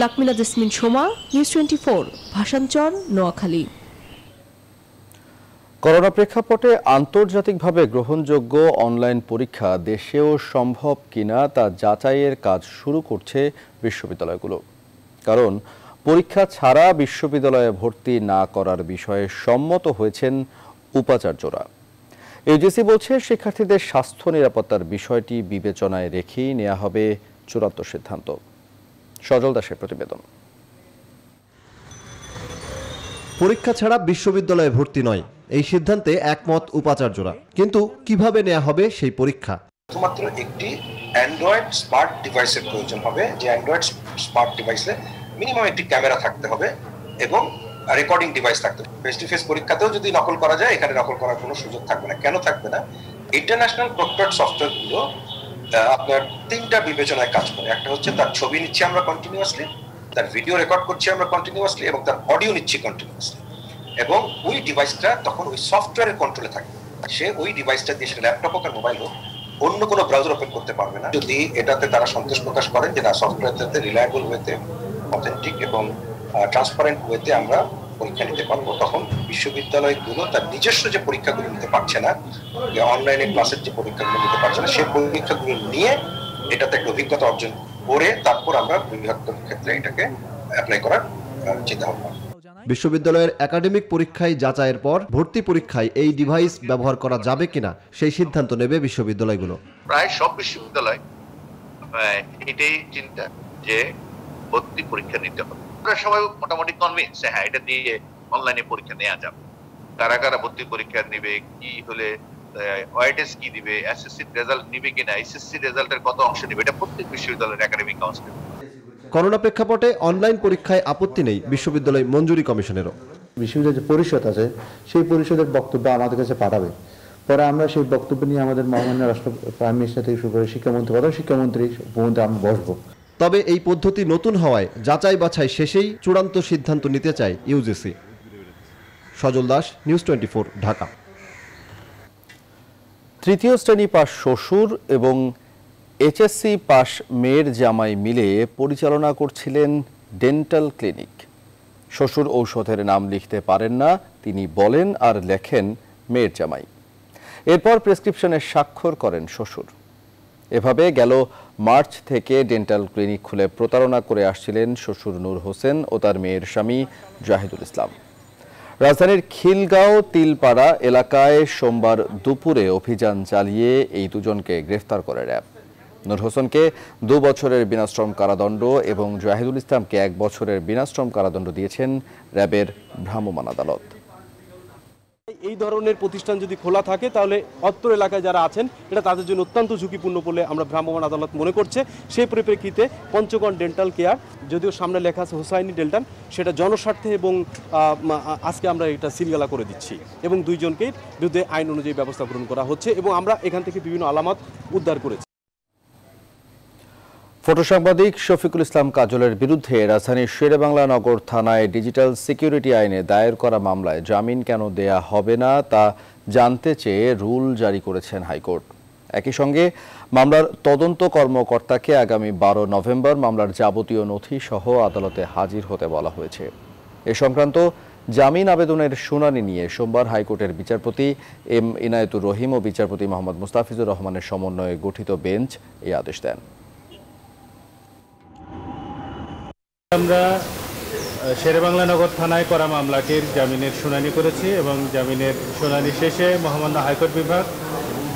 Lakmila Jesmin Soma, news twenty four Bhasanchar Noakhali. Corona প্রেক্ষাপটে আন্তর্জাতিকভাবে গ্রহণযোগ্য অনলাইন পরীক্ষা দেশেও সম্ভব কিনা তা যাচাইয়ের কাজ শুরু করছে বিশ্ববিদ্যালয়গুলো। কারণ পরীক্ষা ছাড়া বিশ্ববিদ্যালয়ে ভর্তি না করার বিষয়ে সম্মত হয়েছেন উপাচার্যরা। ইউজিসি বলছে শিক্ষার্থীদের স্বাস্থ্য নিরাপত্তার বিষয়টি বিবেচনায় রেখেই নেওয়া হবে চূড়ান্ত সিদ্ধান্ত। সজল দাসের প্রতিবেদন। পরীক্ষা ছাড়া বিশ্ববিদ্যালয়ে ভর্তি নয় এই সিদ্ধান্তে একমত উপাচার্যরা। কিন্তু কীভাবে নেওয়া হবে সেই পরীক্ষা? শুধুমাত্র একটি অ্যান্ড্রয়েড স্মার্ট ডিভাইসের প্রয়োজন হবে। যে অ্যান্ড্রয়েড স্মার্ট ডিভাইসে মিনিমাম একটি ক্যামেরা থাকতে হবে এবং রেকর্ডিং ডিভাইস থাকতে হবে। ফেস টু ফেস পরীক্ষাতেও যদি নকল করা যায়, এখানে নকল করার কোনো সুযোগ থাকবে না। কেন থাকবে না? ইন্টারন্যাশনাল প্রক্টর সফটওয়্যারগুলো আপনার তিনটা বিবেচনায় কাজ করে। একটা হচ্ছে তার ছবি নিচ্ছি আমরা কন্টিনিউয়াসলি তার ভিডিও রেকর্ড করছি আমরা কন্টিনিউয়াসলি এবং তার অডিও নিচ্ছি কন্টিনিউয়াসলি এবং ওই ডিভাইসটা তখন ওই সফটওয়্যারের কন্ট্রোলে থাকবে। সে ওই ডিভাইসটা দিয়ে সেটা ল্যাপটপ হোক আর মোবাইল হোক, অন্য কোনো ব্রাউজার ওপেন করতে পারবে না। যদি এটাতে তারা সন্তোষ প্রকাশ করেন যে না সফটওয়্যারটাতে রিলায়েবল ওয়েতে অথেন্টিক এবং ট্রান্সপারেন্ট ওয়েতে আমরা পরীক্ষা নিতে পারব। তখন বিশ্ববিদ্যালয়গুলো তার নিজস্ব যে পরীক্ষাগুলো নিতে পারছে না যে অনলাইনে ক্লাসের যে পরীক্ষাগুলো নিতে পারছে না সেই পরীক্ষাগুলো নিয়ে এটাতে একটা অভিজ্ঞতা অর্জন করে তারপর আমরা বৃহত্তর ক্ষেত্রে এটাকে অ্যাপ্লাই করার চিন্তা ভাবনা বিশ্ববিদ্যালয়ের একাডেমিক পরীক্ষায় যাচাইয়ের পর ভর্তি পরীক্ষায় এই ডিভাইস ব্যবহার করা যাবে কিনা সেই সিদ্ধান্ত নেবে বিশ্ববিদ্যালয়গুলো। প্রায় সব বিশ্ববিদ্যালয় এটাই চিন্তা যে ভর্তি পরীক্ষা নিতে হবে। আমরা সবাই মোটামুটি কনভিন্স হ্যাঁ এটা দিয়ে অনলাইনে পরীক্ষা নেওয়া যাবে। কারা কারা ভর্তি পরীক্ষা নেবে কি হলে ওয়াইটেস কি দিবে এসএসসি রেজাল্ট নিবে কিনা এসএসসি রেজাল্টের কত অংশ নেবে এটা প্রত্যেক বিশ্ববিদ্যালয়ের একাডেমিক কাউন্সিল করোনা প্রেক্ষাপটে অনলাইন পরীক্ষায় আপত্তি নেই বিশ্ববিদ্যালয় মঞ্জুরি কমিশনেরও। বিশ্ববিদ্যালয়ের যে পরিষদ আছে সেই পরিষদের বক্তব্য আমাদের কাছে পাঠাবে। পরে আমরা সেই বক্তব্য নিয়ে আমাদের মহামান্য রাষ্ট্র প্রাইম মিনিস্টার থেকে শুরু করে শিক্ষামন্ত্রী প্রধান শিক্ষামন্ত্রী পর্যন্ত আমরা বসবো। তবে এই পদ্ধতি নতুন হওয়ায় যাচাই বাছাই শেষেই চূড়ান্ত সিদ্ধান্ত নিতে চায় UGC. Sajal Das, news twenty Dhaka. তৃতীয় শ্রেণি পাশ শ্বশুর এবং এইচএসসি পাশ মেয়ের জামাই মিলে পরিচালনা করছিলেন ডেন্টাল ক্লিনিক। শ্বশুর ঔষধের নাম লিখতে পারেন না, তিনি বলেন আর লেখেন মেয়ের জামাই। এরপর প্রেসক্রিপশনে স্বাক্ষর করেন শ্বশুর। এভাবে গেল মার্চ থেকে ডেন্টাল ক্লিনিক খুলে প্রতারণা করে আসছিলেন শ্বশুর নূর হোসেন ও তার মেয়ের স্বামী জাহিদুল ইসলাম। রাজধানীর খিলগাঁও তিলপাড়া এলাকায় সোমবার দুপুরে অভিযান চালিয়ে এই দুজনকে গ্রেফতার করে র্যাব। নূর হোসেনকে দু বছরের বিনাশ্রম কারাদণ্ড এবং জাহিদুল ইসলামকে এক বছরের বিনাশ্রম কারাদণ্ড দিয়েছেন র্যাবের ভ্রাম্যমাণ আদালত। এই ধরনের প্রতিষ্ঠান যদি খোলা থাকে, তাহলে অত্র এলাকায় যারা আছেন, এটা তাদের জন্য অত্যন্ত ঝুঁকিপূর্ণ বলে আমরা ভ্রাম্যমাণ আদালত মনে করছে। সেই পরিপ্রেক্ষিতে পঞ্চগণ ডেন্টাল কেয়ার, যদিও সামনে লেখা আছে হোসাইনি ডেন্টাল সেটা জনস্বার্থে এবং আজকে আমরা এটা সিলগালা করে দিচ্ছি এবং দুইজনকে বিরুদ্ধে আইন অনুযায়ী ব্যবস্থা গ্রহণ করা হচ্ছে এবং আমরা এখান থেকে বিভিন্ন আলামত উদ্ধার করেছি। ফটো সাংবাদিক শফিকুল ইসলাম কাজলের বিরুদ্ধে রাজধানীর শেরেবাংলা নগর থানায় ডিজিটাল সিকিউরিটি আইনে দায়ের করা মামলায় জামিন কেন দেয়া হবে না তা জানতে চেয়ে রুল জারি করেছেন হাইকোর্ট। একই সঙ্গে মামলার তদন্ত কর্মকর্তাকে আগামী বারো নভেম্বর মামলার যাবতীয় নথি সহ আদালতে হাজির হতে বলা হয়েছে। এ সংক্রান্ত জামিন আবেদনের শুনানি নিয়ে সোমবার হাইকোর্টের বিচারপতি এম ইনায়েতুর রহিম ও বিচারপতি মোহাম্মদ মুস্তাফিজুর রহমানের সমন্বয়ে গঠিত বেঞ্চ এই আদেশ দেন। আমরা শেরেবাংলা নগর থানায় করা মামলাটির জামিনের শুনানি করেছি এবং জামিনের শুনানি শেষে মহামান্য হাইকোর্ট বিভাগ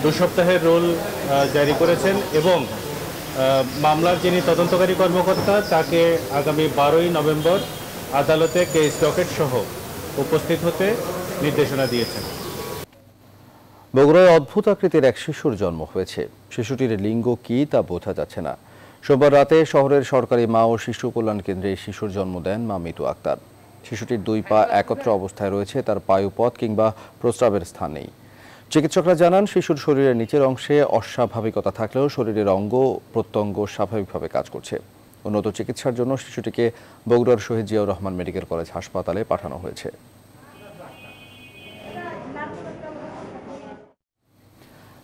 দু সপ্তাহের রোল জারি করেছেন এবং মামলার যিনি তদন্তকারী কর্মকর্তা তাকে আগামী বারোই নভেম্বর আদালতে কেস ডকেট সহ উপস্থিত হতে নির্দেশনা দিয়েছেন। বগুড়ায় অদ্ভুত আকৃতির এক শিশুর জন্ম হয়েছে। শিশুটির লিঙ্গ কি তা বোঝা যাচ্ছে না। সোমবার রাতে শহরের সরকারি মা ও শিশু কল্যাণ কেন্দ্রে শিশুর জন্ম দেন মা মিতু আক্তার। শিশুটির দুই পা একত্র অবস্থায় রয়েছে, তার পায়ুপথ কিংবা প্রস্রাবের স্থান নেই। চিকিৎসকরা জানান, শিশুর শরীরের নিচের অংশে অস্বাভাবিকতা থাকলেও শরীরের অঙ্গ প্রত্যঙ্গ স্বাভাবিকভাবে কাজ করছে। উন্নত চিকিৎসার জন্য শিশুটিকে বগুড়ার শহীদ জিয়াউর রহমান মেডিকেল কলেজ হাসপাতালে পাঠানো হয়েছে।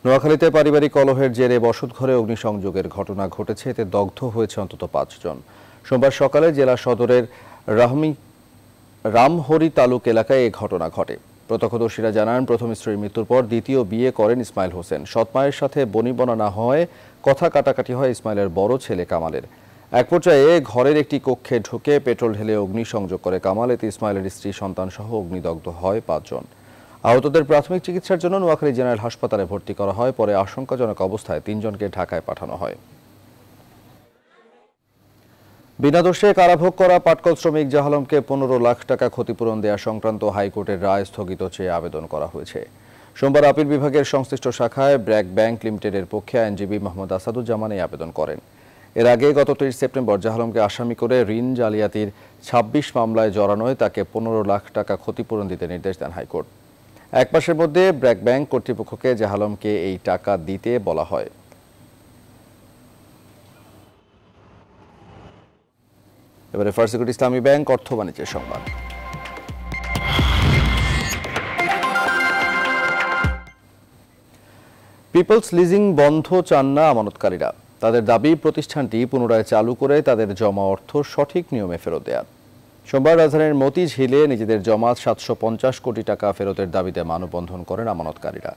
নোয়াখালীতে পারিবারিক কলহের জেরে বসতঘরে অগ্নিসংযোগের ঘটনা ঘটেছে। এতে দগ্ধ হয়েছে অন্তত পাঁচজন। সোমবার সকালে জেলা সদরের রাহমি, রামহরি তালুক এলাকায় এ ঘটনা ঘটে। প্রত্যক্ষদর্শীরা জানান, প্রথম স্ত্রীর মৃত্যুর পর দ্বিতীয় বিয়ে করেন ইসমাইল হোসেন। সৎমায়ের সাথে বনিবনা না হয় কথা কাটাকাটি হয় ইসমাইলের বড় ছেলে কামালের। এক পর্যায়ে ঘরের একটি কক্ষে ঢুকে পেট্রোল ঢেলে অগ্নিসংযোগ করে কামাল। এতে ইসমাইলের স্ত্রী, সন্তানসহ অগ্নিদগ্ধ হয় পাঁচজন। আহতদের প্রাথমিক চিকিৎসার জন্য নোয়াখালী জেনারেল হাসপাতালে ভর্তি করা হয়। পরে আশঙ্কাজনক অবস্থায় তিনজনকে ঢাকায় পাঠানো হয়। বিনা দোষে কারাভোগ করা পাটকল শ্রমিক জাহালমকে পনেরো লাখ টাকা ক্ষতিপূরণ দেওয়া সংক্রান্ত হাইকোর্টের রায় স্থগিত চেয়ে আবেদন করা হয়েছে। সোমবার আপিল বিভাগের সংশ্লিষ্ট শাখায় ব্র্যাক ব্যাংক লিমিটেডের পক্ষে আইনজীবী মোহাম্মদ আসাদুজ্জামান এই আবেদন করেন। এর আগে গত তেইশ সেপ্টেম্বর জাহালমকে আসামি করে ঋণ জালিয়াতির ছাব্বিশ মামলায় জড়ানোয় তাকে পনেরো লাখ টাকা ক্ষতিপূরণ দিতে নির্দেশ দেন হাইকোর্ট। এক মাসের মধ্যে ব্র্যাক ব্যাংক কর্তৃপক্ষকে জাহালমকে এই টাকা দিতে বলা হয়। এবারে ফার্সিকুট ইসলামী ব্যাংক অর্থ বাণিজ্যের সংবাদ। পিপলস লিজিং বন্ধ চান না আমানতকারীরা। তাদের দাবি, প্রতিষ্ঠানটি পুনরায় চালু করে তাদের জমা অর্থ সঠিক নিয়মে ফেরত দেয়া। সোমবার রাজধানীর মতিঝিলে নিজেদের জমা সাতশো কোটি টাকা ফেরতের দাবিতে মানববন্ধন করেন আমানতকারীরা।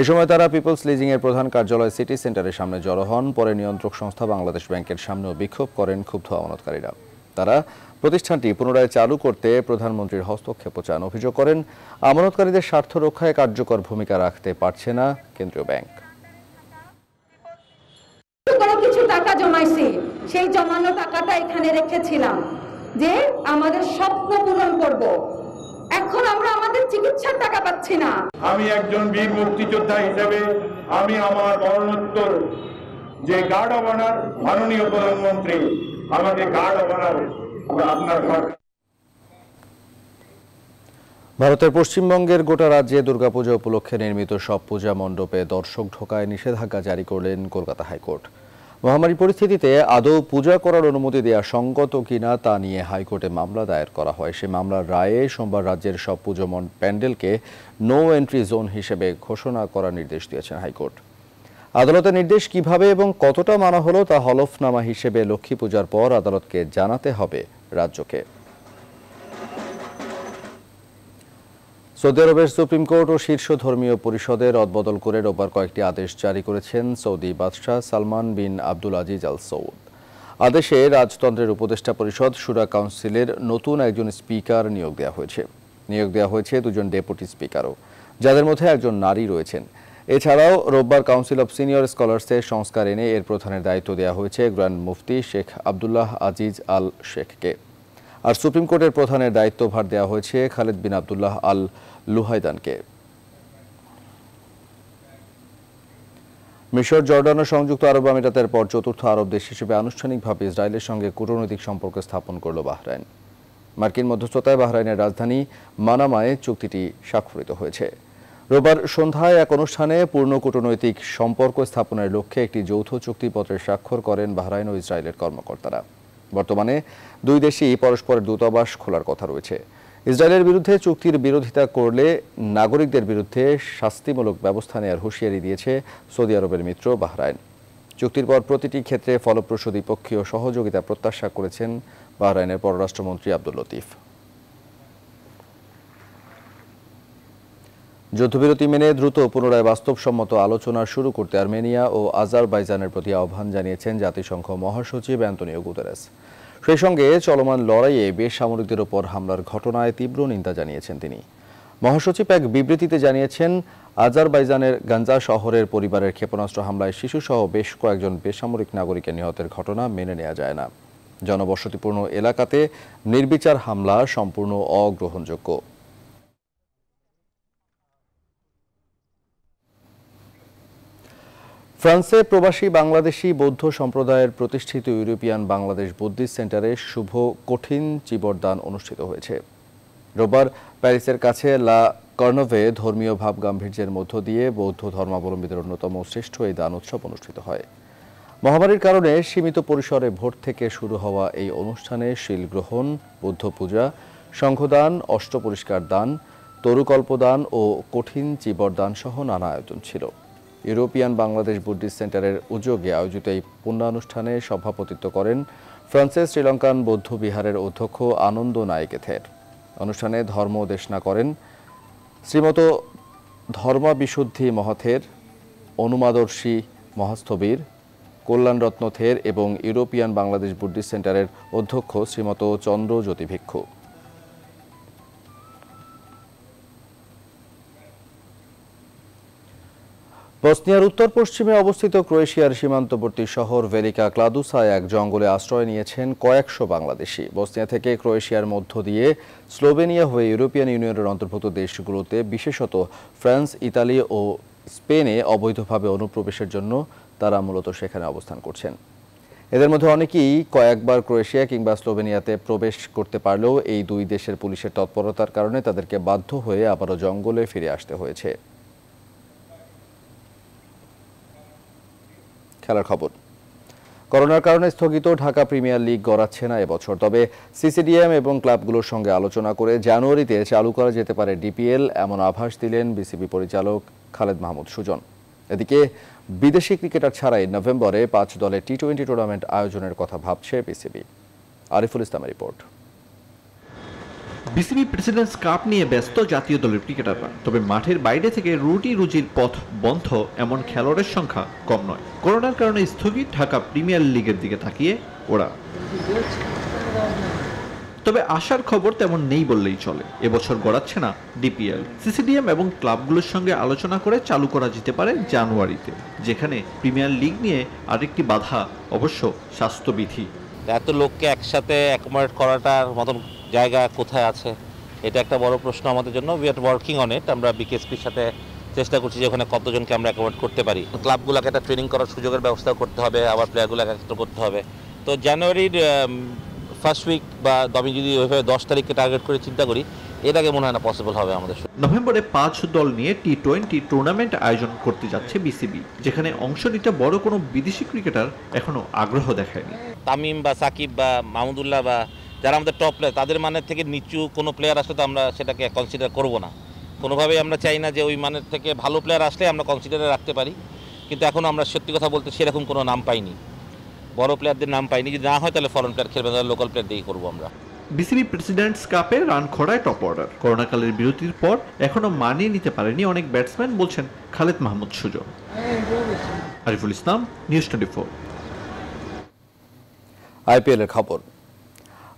এ সময় তারা পিপলস লিজিং এর প্রধান কার্যালয় সিটি সেন্টারের সামনে জড়ো হন। পরে নিয়ন্ত্রক সংস্থা বাংলাদেশ ব্যাংকের সামনেও বিক্ষোভ করেন ক্ষুব্ধ আমানতকারীরা। তারা প্রতিষ্ঠানটি পুনরায় চালু করতে প্রধানমন্ত্রীর হস্তক্ষেপ চান অভিযোগ করেন। আমানতকারীদের স্বার্থ রক্ষায় কার্যকর ভূমিকা রাখতে পারছে না কেন্দ্রীয় ব্যাংক। সেই জমানো টাকাটা এখানে রেখেছিলাম। যে আমাদের স্বপ্ন পূরণ করব। এখন আমরা আমাদের চিকিৎসার টাকা পাচ্ছি না। আমি একজন বীর মুক্তিযোদ্ধা হিসেবে আমি আমার মরণোত্তর যে গার্ড অব অনার মাননীয় প্রধানমন্ত্রী আমাকে গার্ড অব অনার আপনার ভারতের পশ্চিমবঙ্গের গোটা রাজ্যে দুর্গাপূজা উপলক্ষে নির্মিত সব পূজা মণ্ডপে দর্শক ঢোকায় নিষেধাজ্ঞা জারি করলেন কলকাতা হাইকোর্ট। মহামারী পরিস্থিতিতে আদৌ পূজা করার অনুমতি দেওয়া সঙ্গত কিনা তা নিয়ে হাইকোর্টে মামলা দায়ের করা হয়। সে মামলার রায়ে সোমবার রাজ্যের সব পুজো প্যান্ডেলকে নো এন্ট্রি জোন হিসেবে ঘোষণা করার নির্দেশ দিয়েছেন হাইকোর্ট। আদালতের নির্দেশ কীভাবে এবং কতটা মানা হলো তা হলফনামা হিসেবে লক্ষ্মী পূজার পর আদালতকে জানাতে হবে রাজ্যকে। সৌদি আরবের সুপ্রিম কোর্ট ও শীর্ষ ধর্মীয় পরিষদের অদবদল করে রোববার কয়েকটি আদেশ জারি করেছেন সৌদি বাদশাহ সালমান বিন আব্দুল আজিজ আল সৌদ। আদেশে রাজতন্ত্রের উপদেষ্টা পরিষদ, সুরা কাউন্সিলের নতুন একজন স্পিকার নিয়োগ দেওয়া হয়েছে। নিয়োগ দেওয়া হয়েছে দুজন ডেপুটি স্পিকারও, যাদের মধ্যে একজন নারী রয়েছেন। এছাড়াও রোববার কাউন্সিল অব সিনিয়র স্কলার্সের সংস্কার এনে এর প্রধানের দায়িত্ব দেওয়া হয়েছে grand mufti Sheikh Abdullah Aziz Al শেখকে। আর সুপ্রিম কোর্টের প্রধানের দায়িত্বভার দেওয়া হয়েছে খালেদ বিন আবদুল্লাহ আল লুহাইদানকে। মিশর, জর্ডান ও সংযুক্ত আরব আমিরাতের পর চতুর্থ আরব দেশ হিসেবে আনুষ্ঠানিকভাবে ইসরায়েলের সঙ্গে কূটনৈতিক সম্পর্ক স্থাপন করল বাহরাইন। মার্কিন মধ্যস্থতায় বাহরাইনের রাজধানী মানামায় চুক্তিটি স্বাক্ষরিত হয়েছে। রোববার সন্ধ্যায় এক অনুষ্ঠানে পূর্ণ কূটনৈতিক সম্পর্ক স্থাপনের লক্ষ্যে একটি যৌথ চুক্তিপত্রে স্বাক্ষর করেন বাহরাইন ও ইসরায়েলের কর্মকর্তারা। বর্তমানে দুই দেশেই পরস্পরের দূতাবাস খোলার কথা রয়েছে। ইসরায়েলের বিরুদ্ধে চুক্তির বিরোধিতা করলে নাগরিকদের বিরুদ্ধে শাস্তিমূলক ব্যবস্থা নেওয়ার হুঁশিয়ারি দিয়েছে সৌদি আরবের মিত্র বাহরাইন। চুক্তির পর প্রতিটি ক্ষেত্রে ফলপ্রসূ দ্বিপক্ষীয় সহযোগিতা প্রত্যাশা করেছেন বাহরাইনের পররাষ্ট্রমন্ত্রী আব্দুল লতিফ। যুদ্ধবিরতি মেনে দ্রুত পুনরায় বাস্তবসম্মত আলোচনা শুরু করতে আর্মেনিয়া ও আজারবাইজানের প্রতি আহ্বান জানিয়েছেন জাতিসংঘ মহাসচিব অ্যান্তনিও গুতেরেস। সেই সঙ্গে চলমান লড়াইয়ে বেসামরিকদের ওপর হামলার ঘটনায় তীব্র নিন্দা জানিয়েছেন তিনি। মহাসচিব এক বিবৃতিতে জানিয়েছেন, আজারবাইজানের গাঞ্জা শহরের পরিবারের ক্ষেপণাস্ত্র হামলায় শিশুসহ বেশ কয়েকজন বেসামরিক নাগরিকের নিহতের ঘটনা মেনে নেওয়া যায় না। জনবসতিপূর্ণ এলাকাতে নির্বিচার হামলা সম্পূর্ণ অগ্রহণযোগ্য। ফ্রান্সে প্রবাসী বাংলাদেশি বৌদ্ধ সম্প্রদায়ের প্রতিষ্ঠিত ইউরোপিয়ান বাংলাদেশ বুদ্ধিস্ট সেন্টারে শুভ কঠিন চিবরদান অনুষ্ঠিত হয়েছে। রোববার প্যারিসের কাছে লা কর্নভে ধর্মীয় ভাব গাম্ভীর্যের মধ্য দিয়ে বৌদ্ধ ধর্মাবলম্বীদের অন্যতম শ্রেষ্ঠ এই দান উৎসব অনুষ্ঠিত হয়। মহামারীর কারণে সীমিত পরিসরে ভোট থেকে শুরু হওয়া এই অনুষ্ঠানে শিল গ্রহণ বুদ্ধ পূজা সংঘদান অষ্টপরিষ্কার দান, তরুকল্পদান ও কঠিন চিবরদান সহ নানা আয়োজন ছিল। ইউরোপিয়ান বাংলাদেশ বুদ্ধিস্ট সেন্টারের উদ্যোগে আয়োজিত এই পুণ্যানুষ্ঠানে সভাপতিত্ব করেন ফ্রান্সের শ্রীলঙ্কান বৌদ্ধ বিহারের অধ্যক্ষ আনন্দ নায়কেথের। অনুষ্ঠানে ধর্ম দেশনা করেন শ্রীমত ধর্মবিশুদ্ধি মহথের, অনুমাদর্শী মহাস্থবীর কল্যাণরত্ন থের এবং ইউরোপিয়ান বাংলাদেশ বুদ্ধিস্ট সেন্টারের অধ্যক্ষ শ্রীমত চন্দ্র জ্যোতি ভিক্ষু। বসনিয়ার উত্তর পশ্চিমে অবস্থিত ক্রোয়েশিয়ার সীমান্তবর্তী শহর ভেলিকা ক্লাদুসায় এক জঙ্গলে আশ্রয় নিয়েছেন কয়েকশো বাংলাদেশি। বসনিয়া থেকে ক্রোয়েশিয়ার মধ্য দিয়ে স্লোভেনিয়া হয়ে ইউরোপিয়ান ইউনিয়নের অন্তর্ভুক্ত দেশগুলোতে, বিশেষত ফ্রান্স, ইতালি ও স্পেনে অবৈধভাবে অনুপ্রবেশের জন্য তারা মূলত সেখানে অবস্থান করছেন। এদের মধ্যে অনেকেই কয়েকবার ক্রোয়েশিয়া কিংবা স্লোভেনিয়াতে প্রবেশ করতে পারলেও এই দুই দেশের পুলিশের তৎপরতার কারণে তাদেরকে বাধ্য হয়ে আবারও জঙ্গলে ফিরে আসতে হয়েছে। খেলার খবর। করোনার কারণে স্থগিত ঢাকা প্রিমিয়ার লিগ গড়াচ্ছে না এবছর, তবে সিসিডিএম এবং ক্লাবগুলোর সঙ্গে আলোচনা করে জানুয়ারিতে চালু করা যেতে পারে ডিপিএল, এমন আভাস দিলেন বিসিবি পরিচালক খালেদ মাহমুদ সুজন। এদিকে, বিদেশি ক্রিকেটার ছাড়াই নভেম্বরে পাঁচ দলের টি টোয়েন্টি টুর্নামেন্ট আয়োজনের কথা ভাবছে বিসিবি। আরিফুল ইসলামের রিপোর্ট। বিসিবি প্রেসিডেন্টস কাপ নিয়ে ব্যস্ত জাতীয় দলের ক্রিকেটাররা। তবে মাঠের বাইরে থেকে রুটি রুজির পথ বন্ধ, এমন খেলোয়াড়ের সংখ্যা কম নয়। করোনার কারণে স্থগিত ঢাকা প্রিমিয়ার লিগের দিকে তাকিয়ে ওরা। তবে আশার খবর তেমন নেই বললেই চলে। এবছর গড়াচ্ছে না ডিপিএল। সিসিডিএম এবং ক্লাবগুলোর সঙ্গে আলোচনা করে চালু করা যেতে পারে জানুয়ারিতে, যেখানে প্রিমিয়ার লিগ নিয়ে আরেকটি বাধা, অবশ্য স্বাস্থ্যবিধি। এত লোককে একসাথে অ্যাকোমোডেট করাটার মতন জায়গা কোথায় আছে? এটা একটা বড় প্রশ্ন আমাদের জন্য। We are working on it আমরা বিকেএসপির সাথে চেষ্টা করছি যে ওখানে কতজনকে আমরা অ্যাকোমোডেট করতে পারি। ক্লাবগুলোকে একটা ট্রেনিং করার সুযোগের ব্যবস্থা করতে হবে আবার প্লেয়ারগুলোকে একটা করতে হবে। তো জানুয়ারির ফার্স্ট উইক বা আমি যদি ওইভাবে দশ তারিখকে টার্গেট করে চিন্তা করি এর আগে মনে হয় না পসিবল হবে আমাদের নভেম্বরে পাঁচ দল নিয়ে টি টোয়েন্টি টুর্নামেন্ট আয়োজন করতে যাচ্ছে বিসিবি যেখানে অংশ নিতে বড় কোনো বিদেশি ক্রিকেটার এখনও আগ্রহ দেখায়নি। তামিম বা সাকিব বা মাহমুদুল্লাহ বা যারা আমাদের টপ প্লেয়ার তাদের মানের থেকে নিচু কোনো প্লেয়ার আসলে তো আমরা সেটাকে কনসিডার করব না। কোনোভাবেই আমরা চাই না যে ওই মানের থেকে ভালো প্লেয়ার আসলে আমরা কনসিডারে রাখতে পারি। কিন্তু এখন আমরা সত্যি কথা বলতে সেরকম কোনো নাম পাইনি। বড় প্লেয়ারদের নাম পাইনি। যদি না হয় তাহলে ফরেন প্লেয়ার খেলবে তাহলে লোকাল প্লেয়ার দিয়েই করব আমরা। বিসিবি প্রেসিডেন্টস কাপে রান খড়ায় টপ অর্ডার করোনাকালের বিরতির পর এখনও মানিয়ে নিতে পারেনি অনেক ব্যাটসম্যান বলছেন Khaled Mahmud Sujon. Ariful Islam news twenty four IPL এর খবর।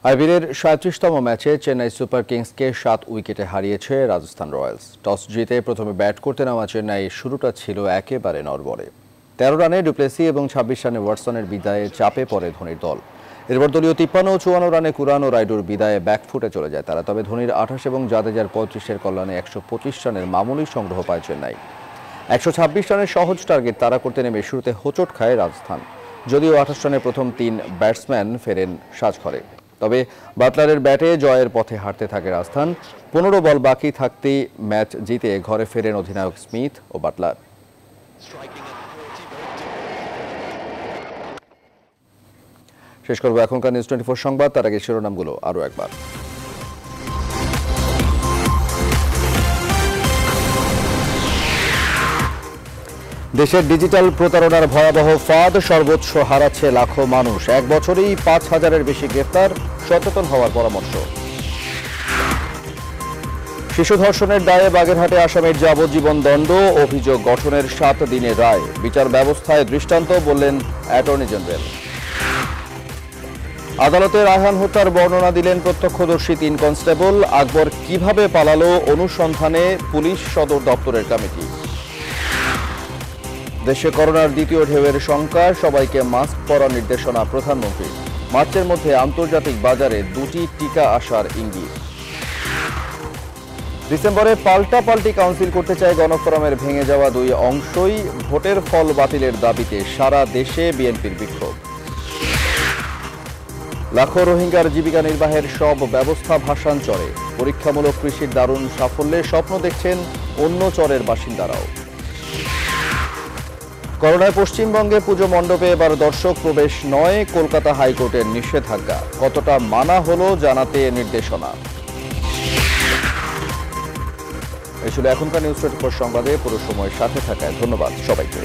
আইপিএলের সাঁত্রিশতম ম্যাচে চেন্নাই সুপার কিংসকে সাত উইকেটে হারিয়েছে রাজস্থান রয়্যালস। টস জিতে প্রথমে ব্যাট করতে নামা চেন্নাই শুরুটা ছিল একেবারে নরবরে তেরো রানে ডুপ্লেসি এবং ছাব্বিশ রানে ওয়াটসনের বিদায়ে চাপে পড়ে ধোনির দল। এরপর দলীয় তিপ্পান্ন ও চুয়ান্ন রানে কুরান ও রাইডুর বিদায়ে ব্যাকফুটে চলে যায় তারা, তবে ধোনির আঠাশ এবং জাদেজার পঁয়ত্রিশের কল্যাণে একশো পঁচিশ রানের মামুলি সংগ্রহ পায় চেন্নাই। একশো ছাব্বিশ রানের সহজ টার্গেট তারা করতে নেমে শুরুতে হোঁচট খায় রাজস্থান। যদিও আঠাশ রানের প্রথম তিন ব্যাটসম্যান ফেরেন সাজঘরে। তবে বাটলারের ব্যাটে জয়ের পথে হাঁটতে থাকে রাজস্থান। পনেরো বল বাকি থাকতেই ম্যাচ জিতে ঘরে ফেরেন অধিনায়ক স্মিথ ও বাটলার। শেষ করব এখনকার নিউজ টোয়েন্টি ফোর সংবাদ, তার আগে শিরোনামগুলো আরও একবার। দেশের ডিজিটাল প্রতারণার ভয়াবহ ফাঁদ, সর্বোচ্চ হারাচ্ছে লাখো মানুষ। এক বছরেই পাঁচ হাজারের বেশি গ্রেফতার সচেতন হওয়ার পরামর্শ। শিশু ধর্ষণের দায়ে বাগেরহাটে আসামের যাবজ্জীবন দণ্ড, অভিযোগ গঠনের সাত দিনের রায়। বিচার ব্যবস্থায় দৃষ্টান্ত বললেন অ্যাটর্নি জেনারেল। আদালতে রায়হান হত্যার বর্ণনা দিলেন প্রত্যক্ষদর্শী তিন কনস্টেবল। আকবর কীভাবে পালালো, অনুসন্ধানে পুলিশ সদর দপ্তরের কমিটি। দেশে করোনার দ্বিতীয় ঢেউয়ের শঙ্কা, সবাইকে মাস্ক পরার নির্দেশনা প্রধানমন্ত্রী মার্চের মধ্যে আন্তর্জাতিক বাজারে দুটি টিকা আসার ইঙ্গিত। ডিসেম্বরে পাল্টা পাল্টি কাউন্সিল করতে চায় গণফোরামের ভেঙে যাওয়া দুই অংশই, ভোটের ফল বাতিলের দাবিতে সারা দেশে বিএনপির বিক্ষোভ। লাখো রোহিঙ্গার জীবিকা নির্বাহের সব ব্যবস্থা ভাসান চরে। পরীক্ষামূলক কৃষির দারুণ সাফল্যের স্বপ্ন দেখছেন অন্য চরের বাসিন্দারাও। করোনায় পশ্চিমবঙ্গে পুজো মণ্ডপে এবার দর্শক প্রবেশ নয়, কলকাতা হাইকোর্টের নিষেধাজ্ঞা। কতটা মানা হলো জানাতে নির্দেশনা। এই ছিল এখনকার নিউজ টোয়েন্টি সংবাদে, পুরো সময় সাথে থাকায় ধন্যবাদ সবাইকে।